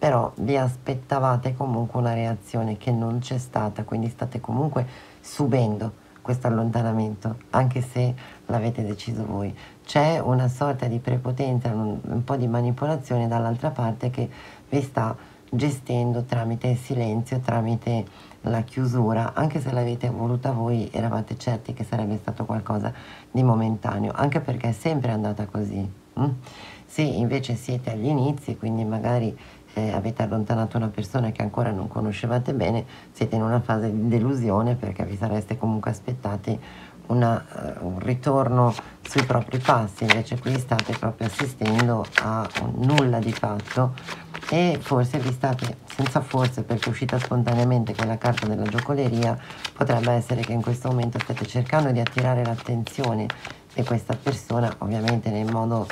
però vi aspettavate comunque una reazione che non c'è stata quindi state comunque subendo questo allontanamento, anche se l'avete deciso voi. C'è una sorta di prepotenza, un, un po' di manipolazione dall'altra parte che vi sta gestendo tramite il silenzio, tramite la chiusura, anche se l'avete voluta voi, eravate certi che sarebbe stato qualcosa di momentaneo, anche perché è sempre andata così. Hm? Se invece siete agli inizi, quindi magari eh, avete allontanato una persona che ancora non conoscevate bene, siete in una fase di delusione perché vi sareste comunque aspettati una, uh, un ritorno sui propri passi, invece qui state proprio assistendo a nulla di fatto e forse vi state, senza forse perché è uscita spontaneamente quella carta della giocoleria, potrebbe essere che in questo momento state cercando di attirare l'attenzione di questa persona, ovviamente nel modo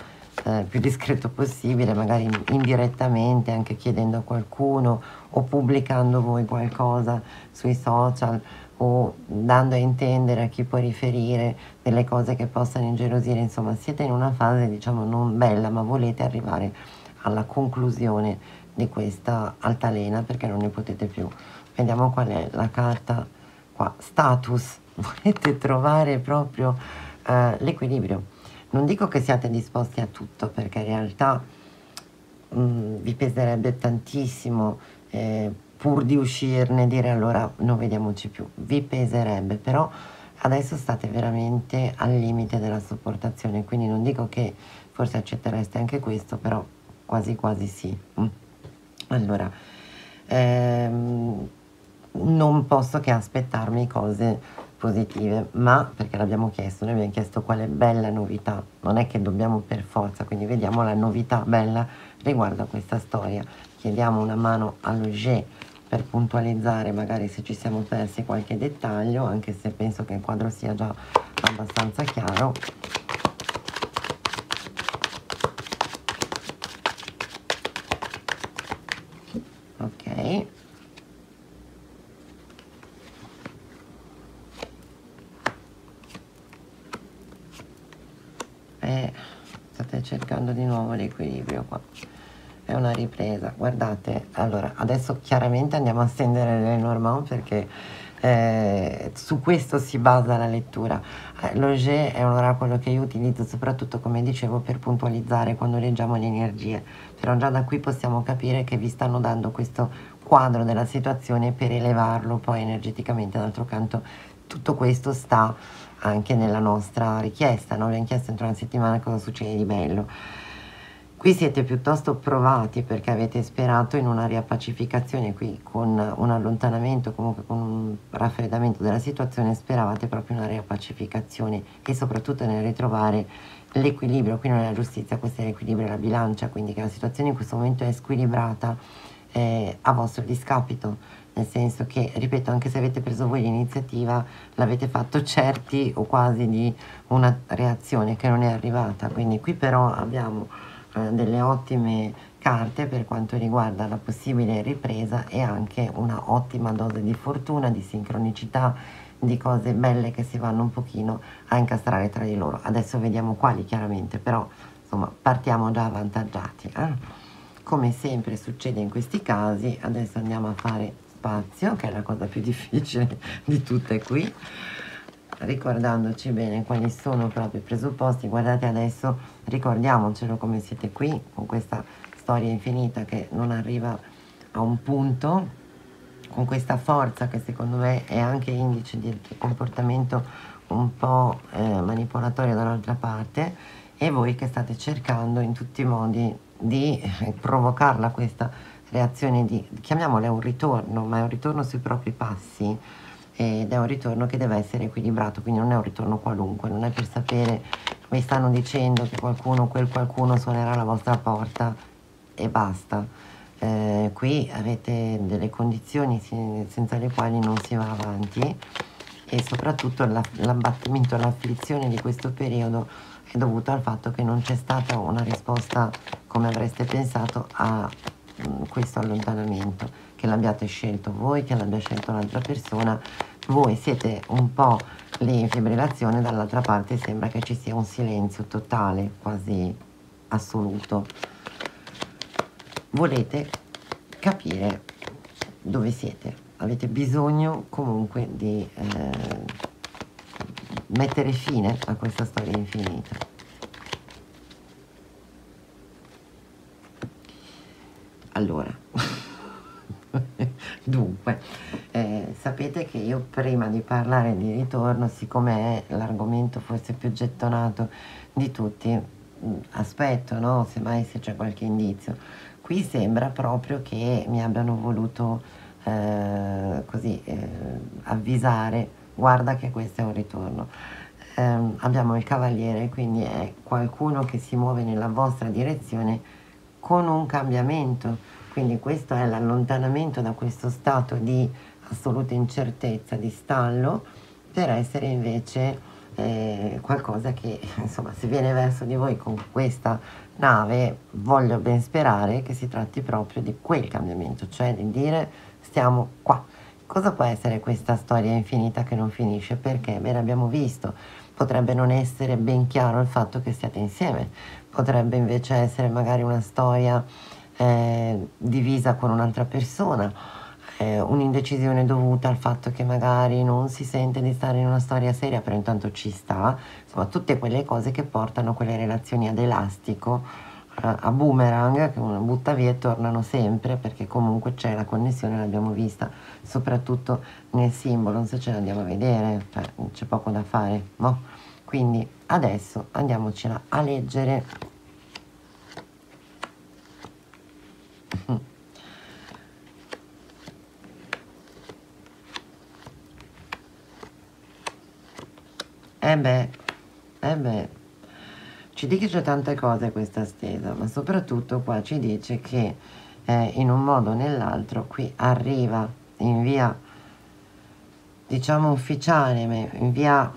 eh, più discreto possibile, magari indirettamente, anche chiedendo a qualcuno o pubblicando voi qualcosa sui social o dando a intendere a chi può riferire delle cose che possano ingelosire, insomma siete in una fase diciamo non bella ma volete arrivare alla conclusione di questa altalena perché non ne potete più. Vediamo qual è la carta qua, status, volete trovare proprio eh, l'equilibrio. Non dico che siate disposti a tutto perché in realtà mh, mm, vi peserebbe tantissimo eh, pur di uscirne dire allora non vediamoci più, vi peserebbe, però adesso state veramente al limite della sopportazione, quindi non dico che forse accettereste anche questo, però quasi quasi sì. Mm. Allora, ehm, non posso che aspettarmi cose positive, ma perché l'abbiamo chiesto, noi abbiamo chiesto quale bella novità, non è che dobbiamo per forza, quindi vediamo la novità bella riguardo a questa storia. Chiediamo una mano allo G per puntualizzare magari se ci siamo persi qualche dettaglio, anche se penso che il quadro sia già abbastanza chiaro. Ok. E state cercando di nuovo l'equilibrio qua. È una ripresa. Guardate allora adesso chiaramente andiamo a stendere le Normand perché eh, su questo si basa la lettura. Eh, l'Auger è un oracolo che io utilizzo soprattutto come dicevo per puntualizzare quando leggiamo le energie. Però già da qui possiamo capire che vi stanno dando questo quadro della situazione per elevarlo poi energeticamente. D'altro canto tutto questo sta anche nella nostra richiesta no? chiesto entro una settimana cosa succede di bello. Qui siete piuttosto provati perché avete sperato in una riappacificazione qui con un allontanamento, comunque con un raffreddamento della situazione, speravate proprio una riappacificazione e soprattutto nel ritrovare l'equilibrio, qui non è la giustizia, questo è l'equilibrio, la bilancia, quindi che la situazione in questo momento è squilibrata eh, a vostro discapito, nel senso che, ripeto, anche se avete preso voi l'iniziativa, l'avete fatto certi o quasi di una reazione che non è arrivata, quindi qui però abbiamo eh, delle ottime carte per quanto riguarda la possibile ripresa e anche una ottima dose di fortuna, di sincronicità, di cose belle che si vanno un pochino a incastrare tra di loro. Adesso vediamo quali chiaramente, però insomma partiamo già avvantaggiati. Eh? Come sempre succede in questi casi, adesso andiamo a fare spazio, che è la cosa più difficile di tutte qui ricordandoci bene quali sono proprio i presupposti. Guardate adesso ricordiamocelo come siete qui con questa storia infinita che non arriva a un punto con questa forza che secondo me è anche indice di comportamento un po' eh, manipolatorio dall'altra parte e voi che state cercando in tutti i modi di eh, provocarla questa reazione di chiamiamola un ritorno ma è un ritorno sui propri passi ed è un ritorno che deve essere equilibrato, quindi non è un ritorno qualunque, non è per sapere, mi stanno dicendo che qualcuno, quel qualcuno suonerà alla vostra porta e basta. Eh, qui avete delle condizioni senza le quali non si va avanti e soprattutto l'abbattimento, l'afflizione di questo periodo è dovuto al fatto che non c'è stata una risposta come avreste pensato a questo allontanamento che l'abbiate scelto voi, che l'abbia scelto l'altra persona, voi siete un po' lì in fibrillazione, dall'altra parte sembra che ci sia un silenzio totale, quasi assoluto. Volete capire dove siete, avete bisogno comunque di eh, mettere fine a questa storia infinita. Allora, Dunque, eh, sapete che io prima di parlare di ritorno, siccome è l'argomento forse più gettonato di tutti, mm, aspetto, no? Semmai se c'è qualche indizio. Qui sembra proprio che mi abbiano voluto eh, così eh, avvisare, guarda che questo è un ritorno. Eh, abbiamo il cavaliere, quindi è qualcuno che si muove nella vostra direzione con un cambiamento quindi questo è l'allontanamento da questo stato di assoluta incertezza, di stallo, per essere invece eh, qualcosa che insomma se viene verso di voi con questa nave voglio ben sperare che si tratti proprio di quel cambiamento, cioè di dire stiamo qua. Cosa può essere questa storia infinita che non finisce? Perché? Beh, l'abbiamo visto, potrebbe non essere ben chiaro il fatto che stiate insieme, potrebbe invece essere magari una storia eh, divisa con un'altra persona, eh, un'indecisione dovuta al fatto che magari non si sente di stare in una storia seria, però intanto ci sta, insomma tutte quelle cose che portano quelle relazioni ad elastico, eh, a boomerang, che uno butta via e tornano sempre, perché comunque c'è la connessione, l'abbiamo vista, soprattutto nel simbolo, se ce l'andiamo a vedere, cioè, c'è poco da fare, no? Quindi adesso andiamocela a leggere. Eh beh, eh beh, ci dice tante cose questa stesa, ma soprattutto qua ci dice che eh, in un modo o nell'altro qui arriva in via, diciamo ufficiale, in via,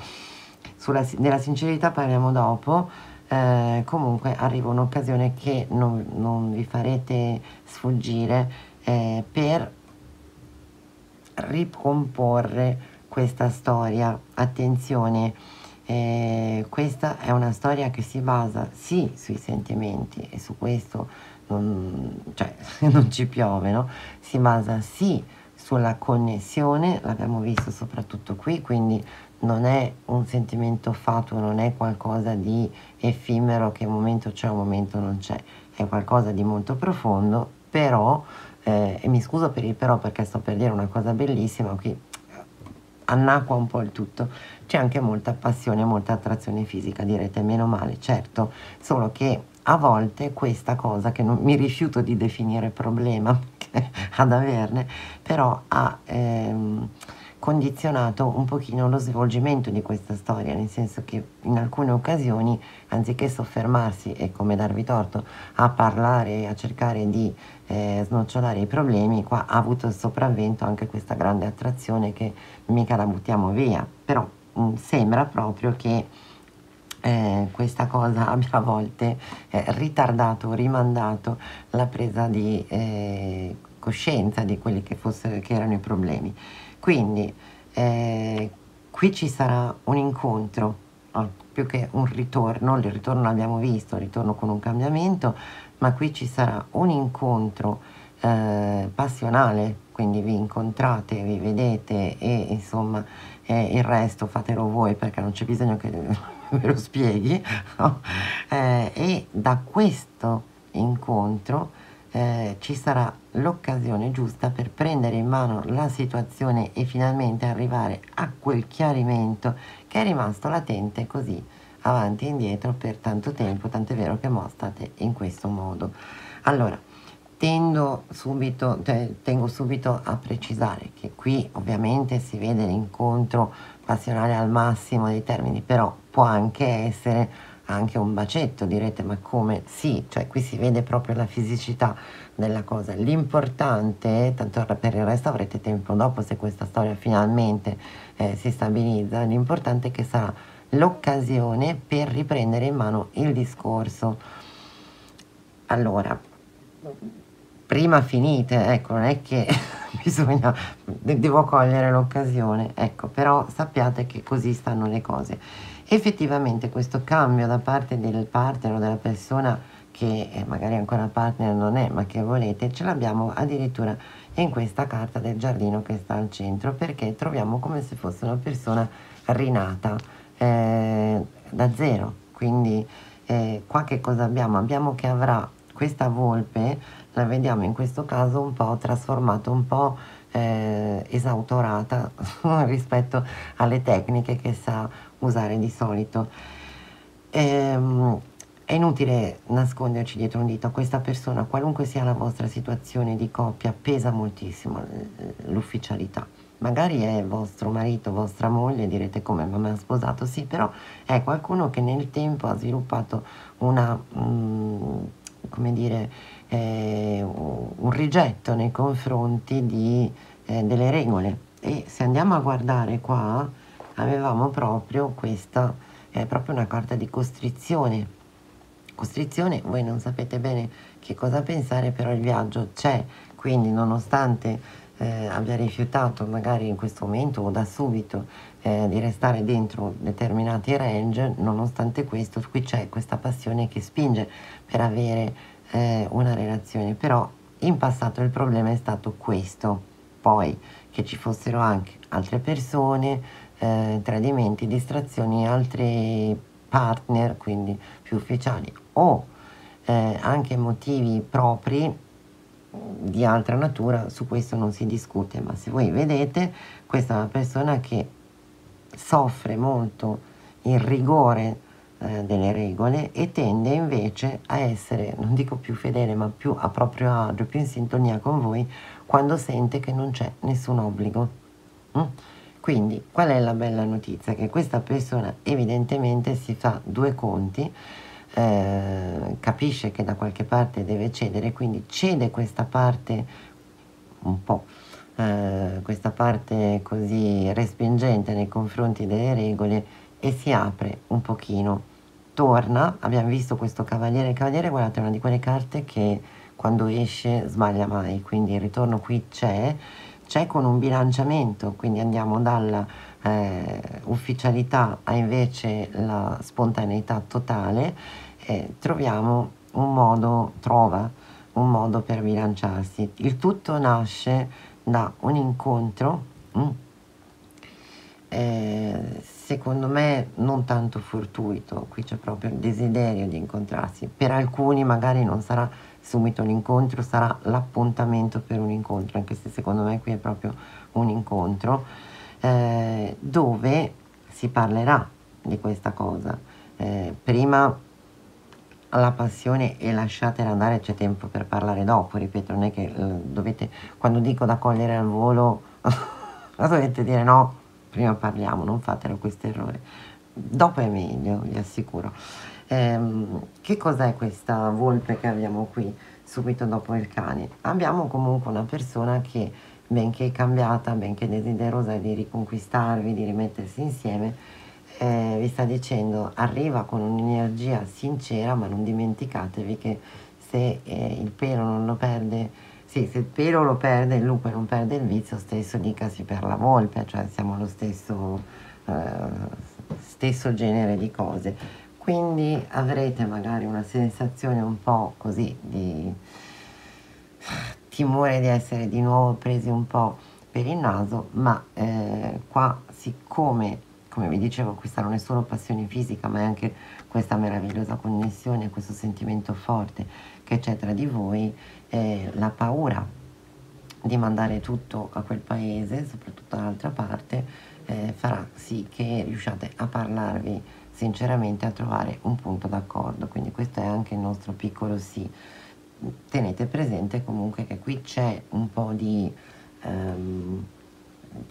sulla, della sincerità parliamo dopo, eh, comunque arriva un'occasione che non, non, vi farete sfuggire eh, per ricomporre questa storia. Attenzione, eh, questa è una storia che si basa sì sui sentimenti e su questo non, cioè, non ci piove, no? si basa sì sulla connessione, l'abbiamo visto soprattutto qui, quindi non è un sentimento fatuo, non è qualcosa di effimero che un momento c'è, un momento non c'è, è qualcosa di molto profondo, però, eh, e mi scuso per il però perché sto per dire una cosa bellissima, qui annacqua un po' il tutto, c'è anche molta passione, molta attrazione fisica, direte meno male, certo, solo che a volte questa cosa che non, mi rifiuto di definire problema ad averne, però ha ehm, condizionato un pochino lo svolgimento di questa storia, nel senso che in alcune occasioni, anziché soffermarsi e come darvi torto, a parlare e a cercare di eh, snocciolare i problemi, qua ha avuto il sopravvento anche questa grande attrazione che mica la buttiamo via, però mh, mm, sembra proprio che eh, questa cosa abbia a volte eh, ritardato, rimandato la presa di eh, coscienza di quelli che, fosse, che erano i problemi. Quindi eh, qui ci sarà un incontro, no? più che un ritorno, il ritorno l'abbiamo visto, il ritorno con un cambiamento, ma qui ci sarà un incontro eh, passionale, quindi vi incontrate, vi vedete e insomma eh, il resto fatelo voi perché non c'è bisogno che ve lo spieghi, no? eh, e da questo incontro eh, ci sarà l'occasione giusta per prendere in mano la situazione e finalmente arrivare a quel chiarimento che è rimasto latente così avanti e indietro per tanto tempo, tant'è vero che mo state in questo modo. Allora, tendo subito, tengo subito a precisare che qui ovviamente si vede l'incontro passionale al massimo dei termini, però può anche essere anche un bacetto, direte ma come? Sì, cioè qui si vede proprio la fisicità della cosa. L'importante, tanto per il resto avrete tempo dopo se questa storia finalmente eh, si stabilizza, l'importante è che sarà l'occasione per riprendere in mano il discorso. Allora, prima finite, ecco, non è che bisogna, devo cogliere l'occasione, ecco, però sappiate che così stanno le cose. Effettivamente questo cambio da parte del partner o della persona che eh, magari ancora partner non è, ma che volete, ce l'abbiamo addirittura in questa carta del giardino che sta al centro, perché troviamo come se fosse una persona rinata eh, da zero. Quindi eh, qua che cosa abbiamo? Abbiamo che avrà questa volpe, la vediamo in questo caso un po' trasformata, un po' eh, esautorata rispetto alle tecniche che sa usare di solito. Ehm, è inutile nasconderci dietro un dito, questa persona, qualunque sia la vostra situazione di coppia, pesa moltissimo l'ufficialità magari è vostro marito, vostra moglie, direte come ma mi ha sposato, sì, però è qualcuno che nel tempo ha sviluppato una, mm, come dire, eh, un rigetto nei confronti di, eh, delle regole. E se andiamo a guardare qua, avevamo proprio questa, è proprio una carta di costrizione. Costrizione, voi non sapete bene che cosa pensare, però il viaggio c'è, quindi nonostante eh, abbia rifiutato magari in questo momento o da subito eh, di restare dentro determinati range, nonostante questo qui c'è questa passione che spinge per avere eh, una relazione, però in passato il problema è stato questo, poi che ci fossero anche altre persone, eh, tradimenti, distrazioni, altri partner, quindi più ufficiali o eh, anche motivi propri di altra natura, su questo non si discute, ma se voi vedete, questa è una persona che soffre molto il rigore eh, delle regole e tende invece a essere, non dico più fedele, ma più a proprio agio, più in sintonia con voi quando sente che non c'è nessun obbligo. Mm? Quindi, qual è la bella notizia? Che questa persona evidentemente si fa due conti, eh, capisce che da qualche parte deve cedere, quindi cede questa parte un po', eh, questa parte così respingente nei confronti delle regole e si apre un pochino. Torna, abbiamo visto questo cavaliere, il cavaliere guardate è una di quelle carte che quando esce sbaglia mai, quindi il ritorno qui c'è, c'è con un bilanciamento, quindi andiamo dalla eh, ufficialità a invece la spontaneità totale, eh, troviamo un modo, trova un modo per bilanciarsi. Il tutto nasce da un incontro, mm, eh, secondo me non tanto fortuito, qui c'è proprio il desiderio di incontrarsi. Per alcuni magari non sarà subito un incontro, sarà l'appuntamento per un incontro, anche se secondo me qui è proprio un incontro eh, dove si parlerà di questa cosa. Eh, prima la passione e lasciatela andare, c'è tempo per parlare dopo, ripeto, non è che eh, dovete, quando dico da cogliere al volo, dovete dire no, prima parliamo, non fatelo questo errore. Dopo è meglio, vi assicuro. Ehm, che cos'è questa volpe che abbiamo qui subito dopo il cane? Abbiamo comunque una persona che benché cambiata, benché desiderosa di riconquistarvi, di rimettersi insieme, eh, vi sta dicendo arriva con un'energia sincera, ma non dimenticatevi che se eh, il pelo non lo perde, sì, se il pelo lo perde il lupo non perde il vizio, stesso dicasi per la volpe, cioè siamo lo stesso, eh, stesso genere di cose. Quindi avrete magari una sensazione un po' così di timore di essere di nuovo presi un po' per il naso, ma eh, qua siccome, come vi dicevo, questa non è solo passione fisica, ma è anche questa meravigliosa connessione, questo sentimento forte che c'è tra di voi, eh, la paura di mandare tutto a quel paese, soprattutto dall'altra parte, eh, farà sì che riusciate a parlarvi sinceramente, a trovare un punto d'accordo. Quindi questo è anche il nostro piccolo sì tenete presente comunque che qui c'è un po' di ehm,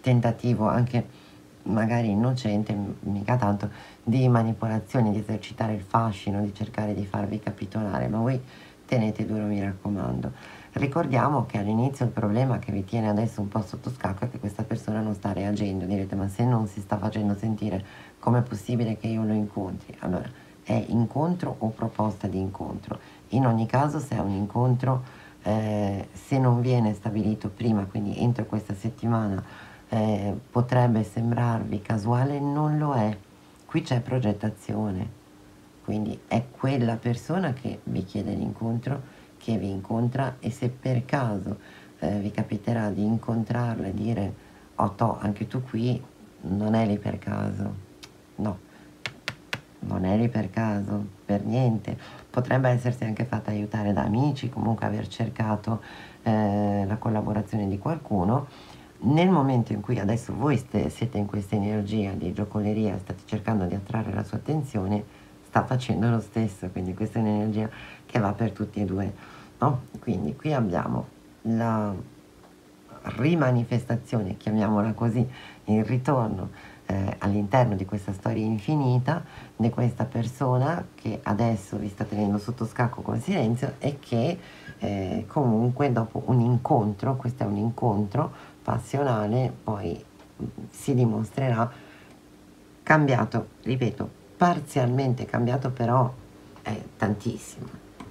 tentativo anche magari innocente, mica tanto, di manipolazione, di esercitare il fascino, di cercare di farvi capitolare, ma voi tenete duro mi raccomando. Ricordiamo che all'inizio il problema che vi tiene adesso un po' sotto scacco è che questa persona non sta reagendo, direte ma se non si sta facendo sentire com'è possibile che io lo incontri? Allora, è incontro o proposta di incontro? In ogni caso se è un incontro, eh, se non viene stabilito prima, quindi entro questa settimana, eh, potrebbe sembrarvi casuale, non lo è. Qui c'è progettazione, quindi è quella persona che vi chiede l'incontro, che vi incontra e se per caso eh, vi capiterà di incontrarla e dire oh to, anche tu qui, non lì per caso, no, non lì per caso, per niente. Potrebbe essersi anche fatta aiutare da amici, comunque aver cercato eh, la collaborazione di qualcuno. Nel momento in cui adesso voi siete in questa energia di giocoleria, state cercando di attrarre la sua attenzione, sta facendo lo stesso, quindi questa è un'energia che va per tutti e due. No? Quindi qui abbiamo la rimanifestazione, chiamiamola così, il ritorno eh, all'interno di questa storia infinita di questa persona che adesso vi sta tenendo sotto scacco con silenzio e che eh, comunque dopo un incontro, questo è un incontro passionale, poi si dimostrerà cambiato, ripeto, parzialmente cambiato però è tantissimo,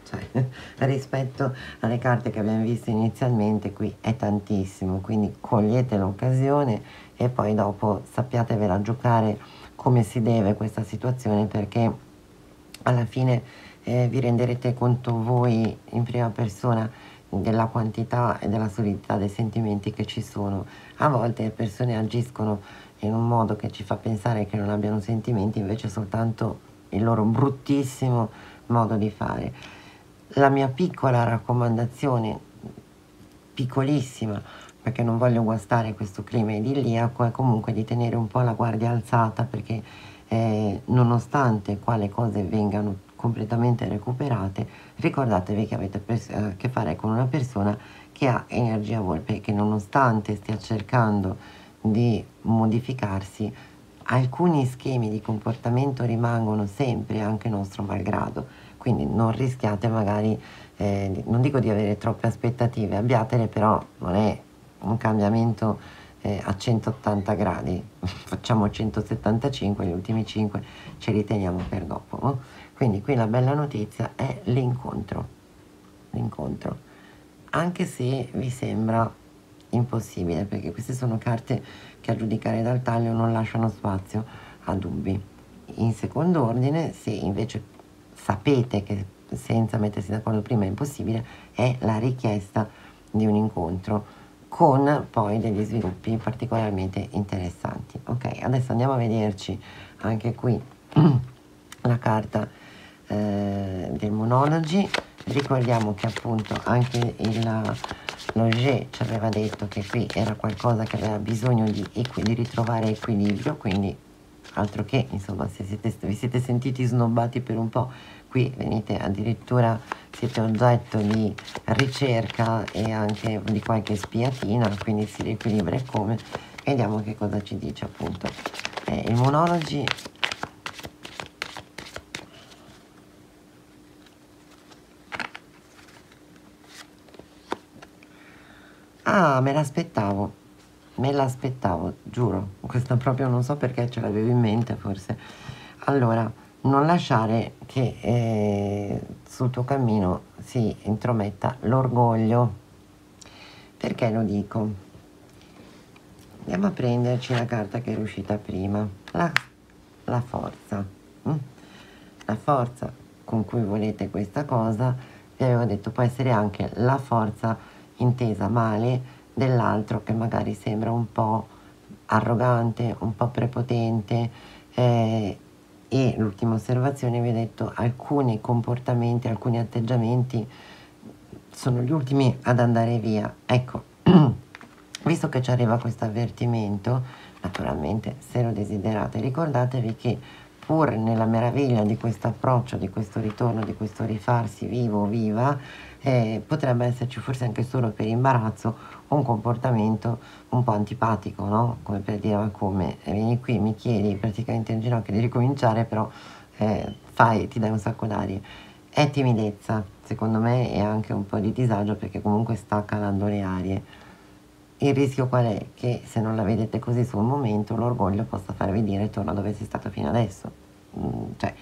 cioè rispetto alle carte che abbiamo visto inizialmente qui è tantissimo, quindi cogliete l'occasione e poi dopo sappiatevela giocare come si deve questa situazione perché alla fine eh, vi renderete conto voi in prima persona della quantità e della solidità dei sentimenti che ci sono. A volte le persone agiscono in un modo che ci fa pensare che non abbiano sentimenti, invece soltanto il loro bruttissimo modo di fare. La mia piccola raccomandazione, piccolissima, perché non voglio guastare questo clima idilliaco, è comunque di tenere un po' la guardia alzata perché eh, nonostante quale cose vengano completamente recuperate, ricordatevi che avete a eh, che fare con una persona che ha energia volpe che nonostante stia cercando di modificarsi, alcuni schemi di comportamento rimangono sempre anche nostro malgrado, quindi non rischiate magari, eh, non dico di avere troppe aspettative, abbiatele però non è un cambiamento eh, a 180 gradi, facciamo 175, gli ultimi 5 ce li teniamo per dopo. No? Quindi qui la bella notizia è l'incontro, l'incontro, anche se vi sembra impossibile, perché queste sono carte che a giudicare dal taglio non lasciano spazio a dubbi. In secondo ordine, se invece sapete che senza mettersi d'accordo prima è impossibile, è la richiesta di un incontro con poi degli sviluppi particolarmente interessanti. Ok, adesso andiamo a vederci anche qui la carta eh, del Monology. Ricordiamo che appunto anche il Loger ci aveva detto che qui era qualcosa che aveva bisogno di, di ritrovare equilibrio, quindi altro che, insomma, se siete, vi siete sentiti snobbati per un po', qui venite addirittura siete oggetto di ricerca e anche di qualche spiatina, quindi si riequilibra come. Vediamo che cosa ci dice appunto. Eh, il Monology Ah, me l'aspettavo, me l'aspettavo, giuro, questo proprio non so perché ce l'avevo in mente forse. Allora, non lasciare che eh, sul tuo cammino si intrometta l'orgoglio. Perché lo dico? Andiamo a prenderci la carta che è uscita prima, la, la forza. Hm? La forza con cui volete questa cosa, vi avevo detto, può essere anche la forza intesa male dell'altro che magari sembra un po' arrogante, un po' prepotente, eh, e l'ultima osservazione vi ho detto alcuni comportamenti, alcuni atteggiamenti sono gli ultimi ad andare via. Ecco, visto che ci arriva questo avvertimento, naturalmente se lo desiderate ricordatevi che pur nella meraviglia di questo approccio, di questo ritorno, di questo rifarsi vivo, viva, eh, potrebbe esserci forse anche solo per imbarazzo un comportamento un po' antipatico, no? Come per dire, ma come, eh, vieni qui, mi chiedi praticamente in ginocchio di ricominciare, però eh, fai, ti dai un sacco d'aria. È timidezza, secondo me, e anche un po' di disagio perché comunque sta calando le arie. Il rischio qual è? Che se non la vedete così sul momento, l'orgoglio possa farvi dire torna dove sei stato fino adesso. Mm, cioè,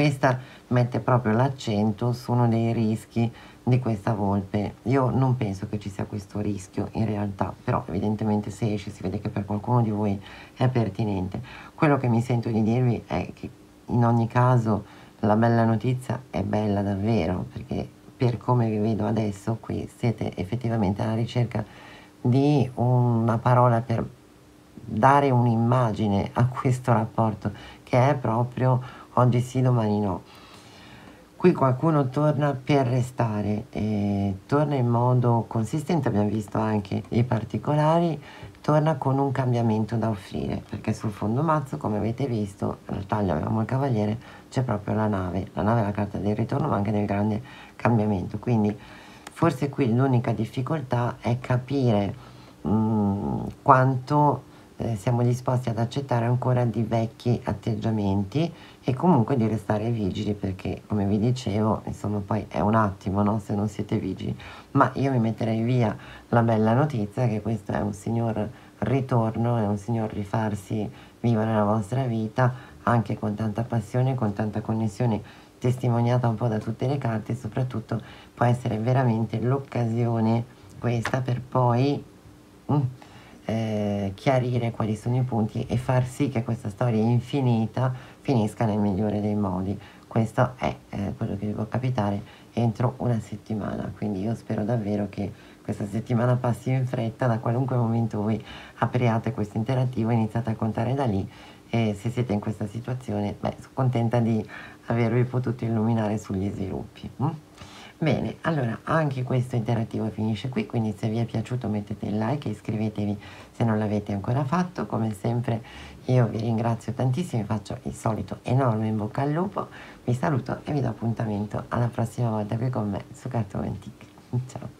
questa mette proprio l'accento su uno dei rischi di questa volpe. Io non penso che ci sia questo rischio in realtà, però evidentemente se esce si vede che per qualcuno di voi è pertinente. Quello che mi sento di dirvi è che in ogni caso la bella notizia è bella davvero, perché per come vi vedo adesso qui siete effettivamente alla ricerca di una parola per dare un'immagine a questo rapporto che è proprio oggi sì, domani no. Qui qualcuno torna per restare, eh, torna in modo consistente, abbiamo visto anche i particolari, torna con un cambiamento da offrire, perché sul fondo mazzo, come avete visto, nel taglio avevamo il cavaliere, c'è proprio la nave, la nave è la carta del ritorno ma anche del grande cambiamento, quindi forse qui l'unica difficoltà è capire mh, quanto eh, siamo disposti ad accettare ancora di vecchi atteggiamenti e comunque di restare vigili perché come vi dicevo insomma poi è un attimo no? se non siete vigili ma io mi metterei via la bella notizia che questo è un signor ritorno, è un signor rifarsi vivere la vostra vita anche con tanta passione, con tanta connessione testimoniata un po' da tutte le carte e soprattutto può essere veramente l'occasione questa per poi mm, eh, chiarire quali sono i punti e far sì che questa storia infinita finisca nel migliore dei modi. Questo è eh, quello che vi può capitare entro una settimana, quindi io spero davvero che questa settimana passi in fretta, da qualunque momento voi apriate questo interattivo, iniziate a contare da lì e se siete in questa situazione, beh, sono contenta di avervi potuto illuminare sugli sviluppi. Hm? Bene, allora anche questo interattivo finisce qui, quindi se vi è piaciuto mettete il like e iscrivetevi se non l'avete ancora fatto. Come sempre io vi ringrazio tantissimo, vi faccio il solito enorme in bocca al lupo, vi saluto e vi do appuntamento alla prossima volta qui con me su Cartoon Antique. Ciao!